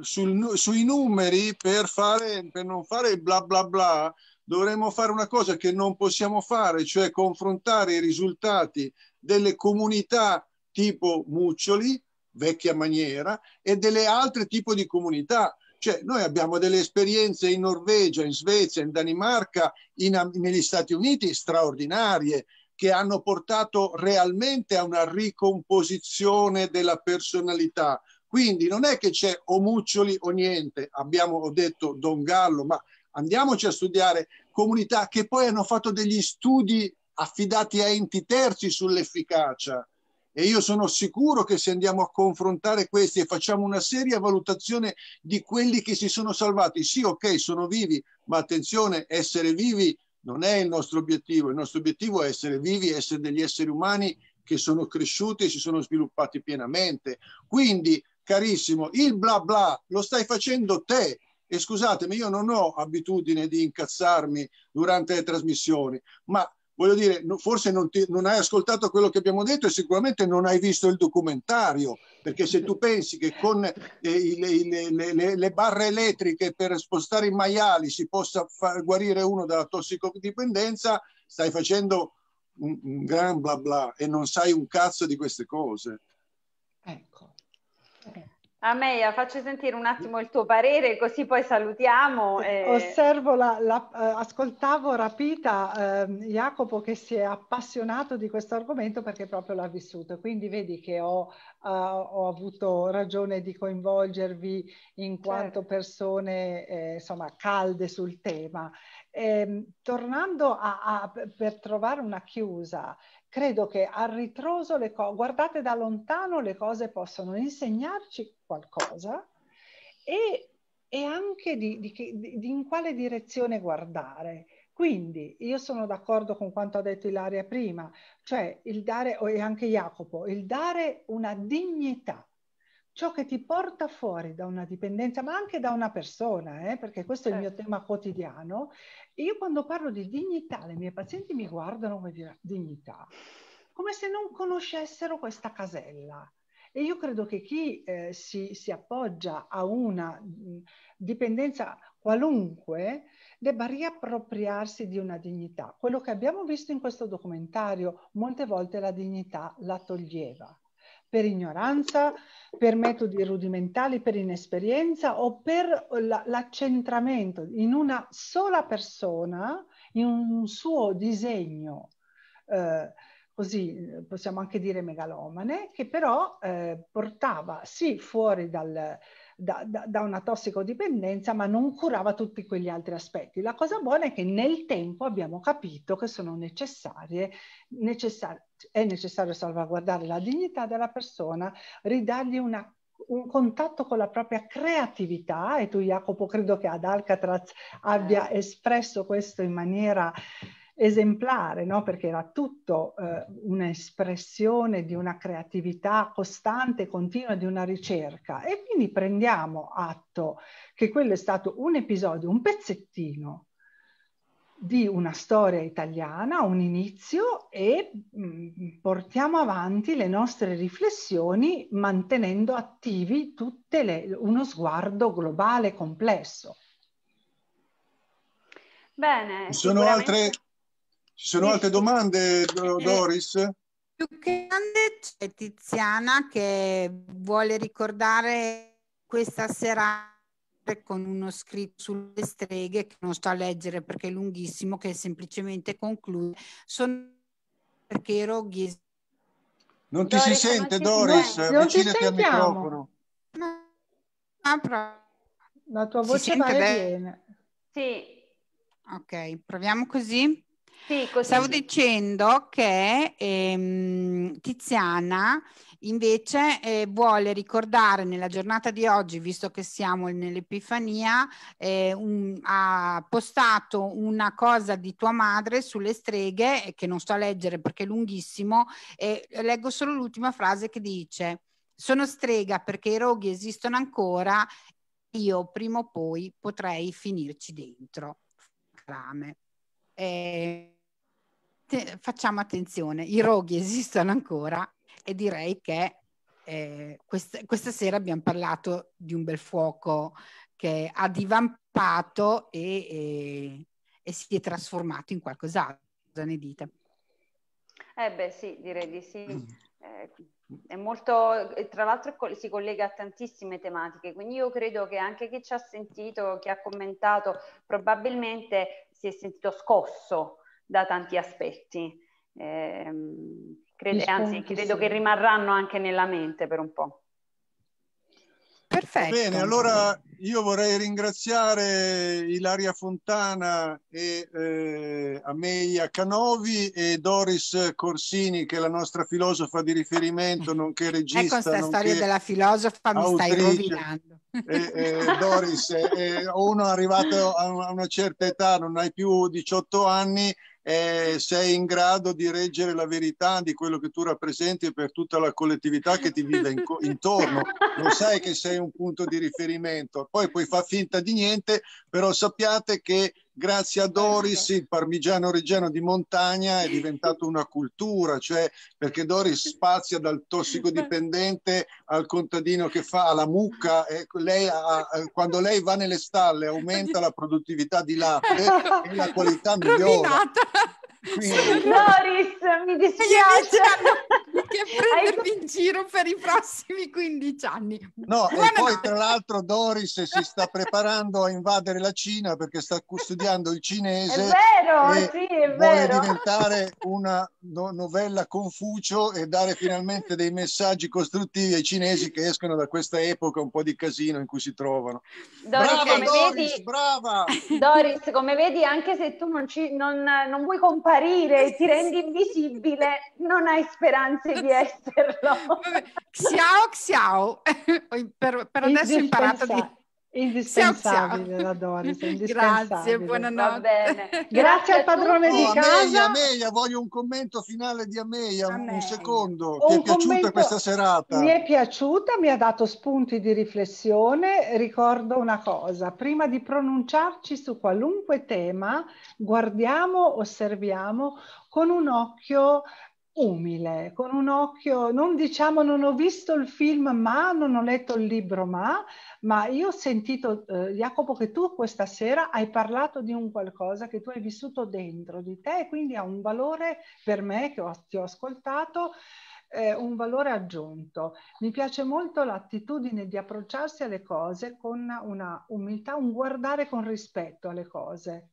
Speaker 1: sul, sui numeri per, fare, per non fare bla bla bla dovremmo fare una cosa che non possiamo fare, cioè confrontare i risultati delle comunità tipo Muccioli, vecchia maniera, e delle altre tipo di comunità. Cioè, noi abbiamo delle esperienze in Norvegia, in Svezia, in Danimarca, in, negli Stati Uniti straordinarie che hanno portato realmente a una ricomposizione della personalità. Quindi non è che c'è o muccioli o niente, abbiamo detto Don Gallo, ma andiamoci a studiare comunità che poi hanno fatto degli studi affidati a enti terzi sull'efficacia. E io sono sicuro che se andiamo a confrontare questi e facciamo una seria valutazione di quelli che si sono salvati, sì, ok, sono vivi, ma attenzione, essere vivi non è il nostro obiettivo, il nostro obiettivo è essere vivi, essere degli esseri umani che sono cresciuti e si sono sviluppati pienamente. Quindi, carissimo, il bla bla lo stai facendo te. E scusatemi, io non ho abitudine di incazzarmi durante le trasmissioni, ma voglio dire, forse non, ti, non, hai ascoltato quello che abbiamo detto e sicuramente non hai visto il documentario, perché se tu pensi che con eh, le, le, le, le, barre elettriche per spostare i maiali si possa far guarire uno dalla tossicodipendenza, stai facendo un, un gran bla bla e non sai un cazzo di queste cose.
Speaker 3: Ecco. Eh. Ameia, faccio sentire un attimo il tuo parere, così poi salutiamo.
Speaker 2: E... Osservo, la, la, eh, ascoltavo rapita eh, Jacopo che si è appassionato di questo argomento perché proprio l'ha vissuto. Quindi vedi che ho, uh, ho avuto ragione di coinvolgervi in quanto certo. persone eh, insomma calde sul tema. Eh, tornando a, a, per trovare una chiusa, credo che a ritroso le cose, guardate da lontano, le cose possono insegnarci qualcosa e, e anche di, di, di, di, in quale direzione guardare. Quindi io sono d'accordo con quanto ha detto Ilaria prima, cioè il dare, e anche Jacopo, il dare una dignità ciò che ti porta fuori da una dipendenza, ma anche da una persona, eh, perché questo è il mio certo. tema quotidiano. Io quando parlo di dignità, le mie pazienti mi guardano come dire dignità, come se non conoscessero questa casella. E io credo che chi eh, si, si, appoggia a una mh, dipendenza qualunque debba riappropriarsi di una dignità. Quello che abbiamo visto in questo documentario, molte volte la dignità la toglieva per ignoranza, per metodi rudimentali, per inesperienza o per l'accentramento in una sola persona, in un suo disegno, eh, così possiamo anche dire megalomane, che però eh, portava sì fuori dal, da, da, da, una tossicodipendenza, ma non curava tutti quegli altri aspetti. La cosa buona è che nel tempo abbiamo capito che sono necessarie, necessar- è necessario salvaguardare la dignità della persona, ridargli una un contatto con la propria creatività e tu Jacopo credo che ad Alcatraz abbia eh. espresso questo in maniera esemplare, no? perché era tutto eh, un'espressione di una creatività costante, continua, di una ricerca. E quindi prendiamo atto che quello è stato un episodio, un pezzettino di una storia italiana, un inizio e mh, mm, portiamo avanti le nostre riflessioni mantenendo attivi tutte le, uno sguardo globale complesso.
Speaker 3: Bene.
Speaker 1: Ci sono altre ci sono altre domande, Doris?
Speaker 4: Più che grande c'è Tiziana che vuole ricordare questa sera con uno scritto sulle streghe che non sto a leggere perché è lunghissimo, che semplicemente conclude. Sono perché ero ghis-
Speaker 1: Non ti Doris, si sente, Doris?
Speaker 2: No, Avvicinati al microfono. No, La tua voce va bene.
Speaker 3: Sì.
Speaker 4: Ok, proviamo così.
Speaker 3: Sì, così.
Speaker 4: Stavo dicendo che ehm, Tiziana invece eh, vuole ricordare nella giornata di oggi, visto che siamo nell'Epifania, eh, un, ha postato una cosa di tua madre sulle streghe, che non sto a leggere perché è lunghissimo, e leggo solo l'ultima frase che dice sono strega perché i roghi esistono ancora, io prima o poi potrei finirci dentro. Crame. Eh, te, facciamo attenzione, i roghi esistono ancora e direi che eh, quest- questa sera abbiamo parlato di un bel fuoco che ha divampato e, e, e si è trasformato in qualcos'altro. Cosa ne dite?
Speaker 3: Eh beh sì, direi di sì. Mm. eh, è molto, tra l'altro si collega a tantissime tematiche, quindi io credo che anche chi ci ha sentito, chi ha commentato, probabilmente si è sentito scosso da tanti aspetti. Eh, credo, anzi, credo che rimarranno anche nella mente per un po'.
Speaker 1: Perfetto. Bene, allora io vorrei ringraziare Ilaria Fontana e eh, Amelia Canovi e Doris Corsini, che è la nostra filosofa di riferimento, nonché regista. Ecco
Speaker 4: questa storia della filosofa mi autrice. stai rovinando.
Speaker 1: Eh, eh, Doris, uno arrivato a una certa età, non hai più 18 anni, eh, sei in grado di reggere la verità di quello che tu rappresenti per tutta la collettività che ti vive in, intorno. Lo sai che sei un punto di riferimento. Poi puoi far finta di niente, però sappiate che grazie a Doris il parmigiano reggiano di montagna è diventato una cultura, cioè perché Doris spazia dal tossicodipendente al contadino che fa la mucca, e lei ha, quando lei va nelle stalle aumenta la produttività di latte e la qualità migliora.
Speaker 3: Quindi... Doris, mi dispiace.
Speaker 4: che prendermi Hai... in giro per i prossimi 15 anni.
Speaker 1: No, Buona e poi notte. tra l'altro Doris si sta preparando a invadere la Cina perché sta studiando il cinese.
Speaker 3: È vero, sì, è
Speaker 1: vuole vero. diventare una no- novella Confucio e dare finalmente dei messaggi costruttivi ai cinesi che escono da questa epoca un po' di casino in cui si trovano.
Speaker 3: Doris, brava, come Doris, vedi, brava! Doris, come vedi, anche se tu non, ci, non, non vuoi comparire e ti rendi invisibile, non hai speranze di esserlo.
Speaker 4: Xiao, xiao. per, per adesso ho imparato di
Speaker 2: indispensabile la Doris,
Speaker 4: Grazie, buonanotte.
Speaker 3: Grazie, Grazie al padrone di casa.
Speaker 1: Amelia, Amelia, voglio un commento finale di Amelia, un, un secondo. Ti è piaciuta questa serata?
Speaker 2: Mi è piaciuta, mi ha dato spunti di riflessione. Ricordo una cosa, prima di pronunciarci su qualunque tema, guardiamo, osserviamo con un occhio umile, con un occhio, non diciamo non ho visto il film ma, non ho letto il libro ma, ma io ho sentito, eh, Jacopo, che tu questa sera hai parlato di un qualcosa che tu hai vissuto dentro di te e quindi ha un valore per me, che ho, ti ho ascoltato, eh, un valore aggiunto. Mi piace molto l'attitudine di approcciarsi alle cose con una umiltà, un guardare con rispetto alle cose.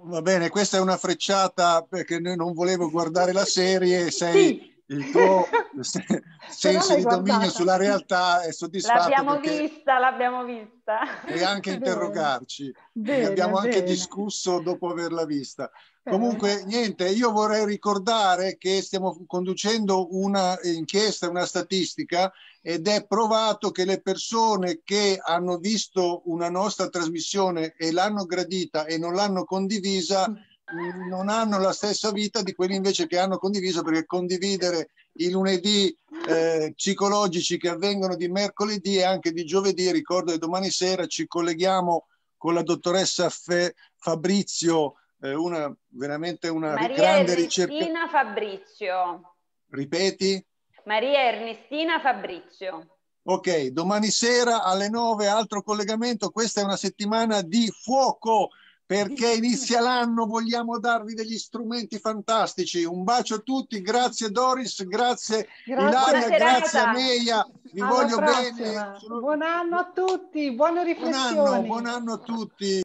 Speaker 1: Va bene, questa è una frecciata perché noi non volevo guardare la serie, sei sì. il tuo senso di dominio sulla realtà è soddisfatto.
Speaker 3: L'abbiamo vista, l'abbiamo vista.
Speaker 1: E anche interrogarci. Bene, abbiamo bene. anche discusso dopo averla vista. Comunque, niente, io vorrei ricordare che stiamo conducendo una inchiesta, una statistica ed è provato che le persone che hanno visto una nostra trasmissione e l'hanno gradita e non l'hanno condivisa non hanno la stessa vita di quelli invece che hanno condiviso perché condividere i lunedì eh, psicologici che avvengono di mercoledì e anche di giovedì, ricordo che domani sera ci colleghiamo con la dottoressa Fe, Fabrizio eh, una, veramente una
Speaker 3: Maria
Speaker 1: grande
Speaker 3: ricerca. Fabrizio.
Speaker 1: Ripeti?
Speaker 3: Maria Ernestina Fabrizio.
Speaker 1: Ok, domani sera alle 9 altro collegamento. Questa è una settimana di fuoco perché inizia l'anno, vogliamo darvi degli strumenti fantastici. Un bacio a tutti, grazie Doris, grazie, grazie Ilaria, grazie a Meia, vi Alla voglio prossima. bene.
Speaker 2: Buon anno a tutti, buone riflessioni.
Speaker 1: Buon anno, buon anno a tutti.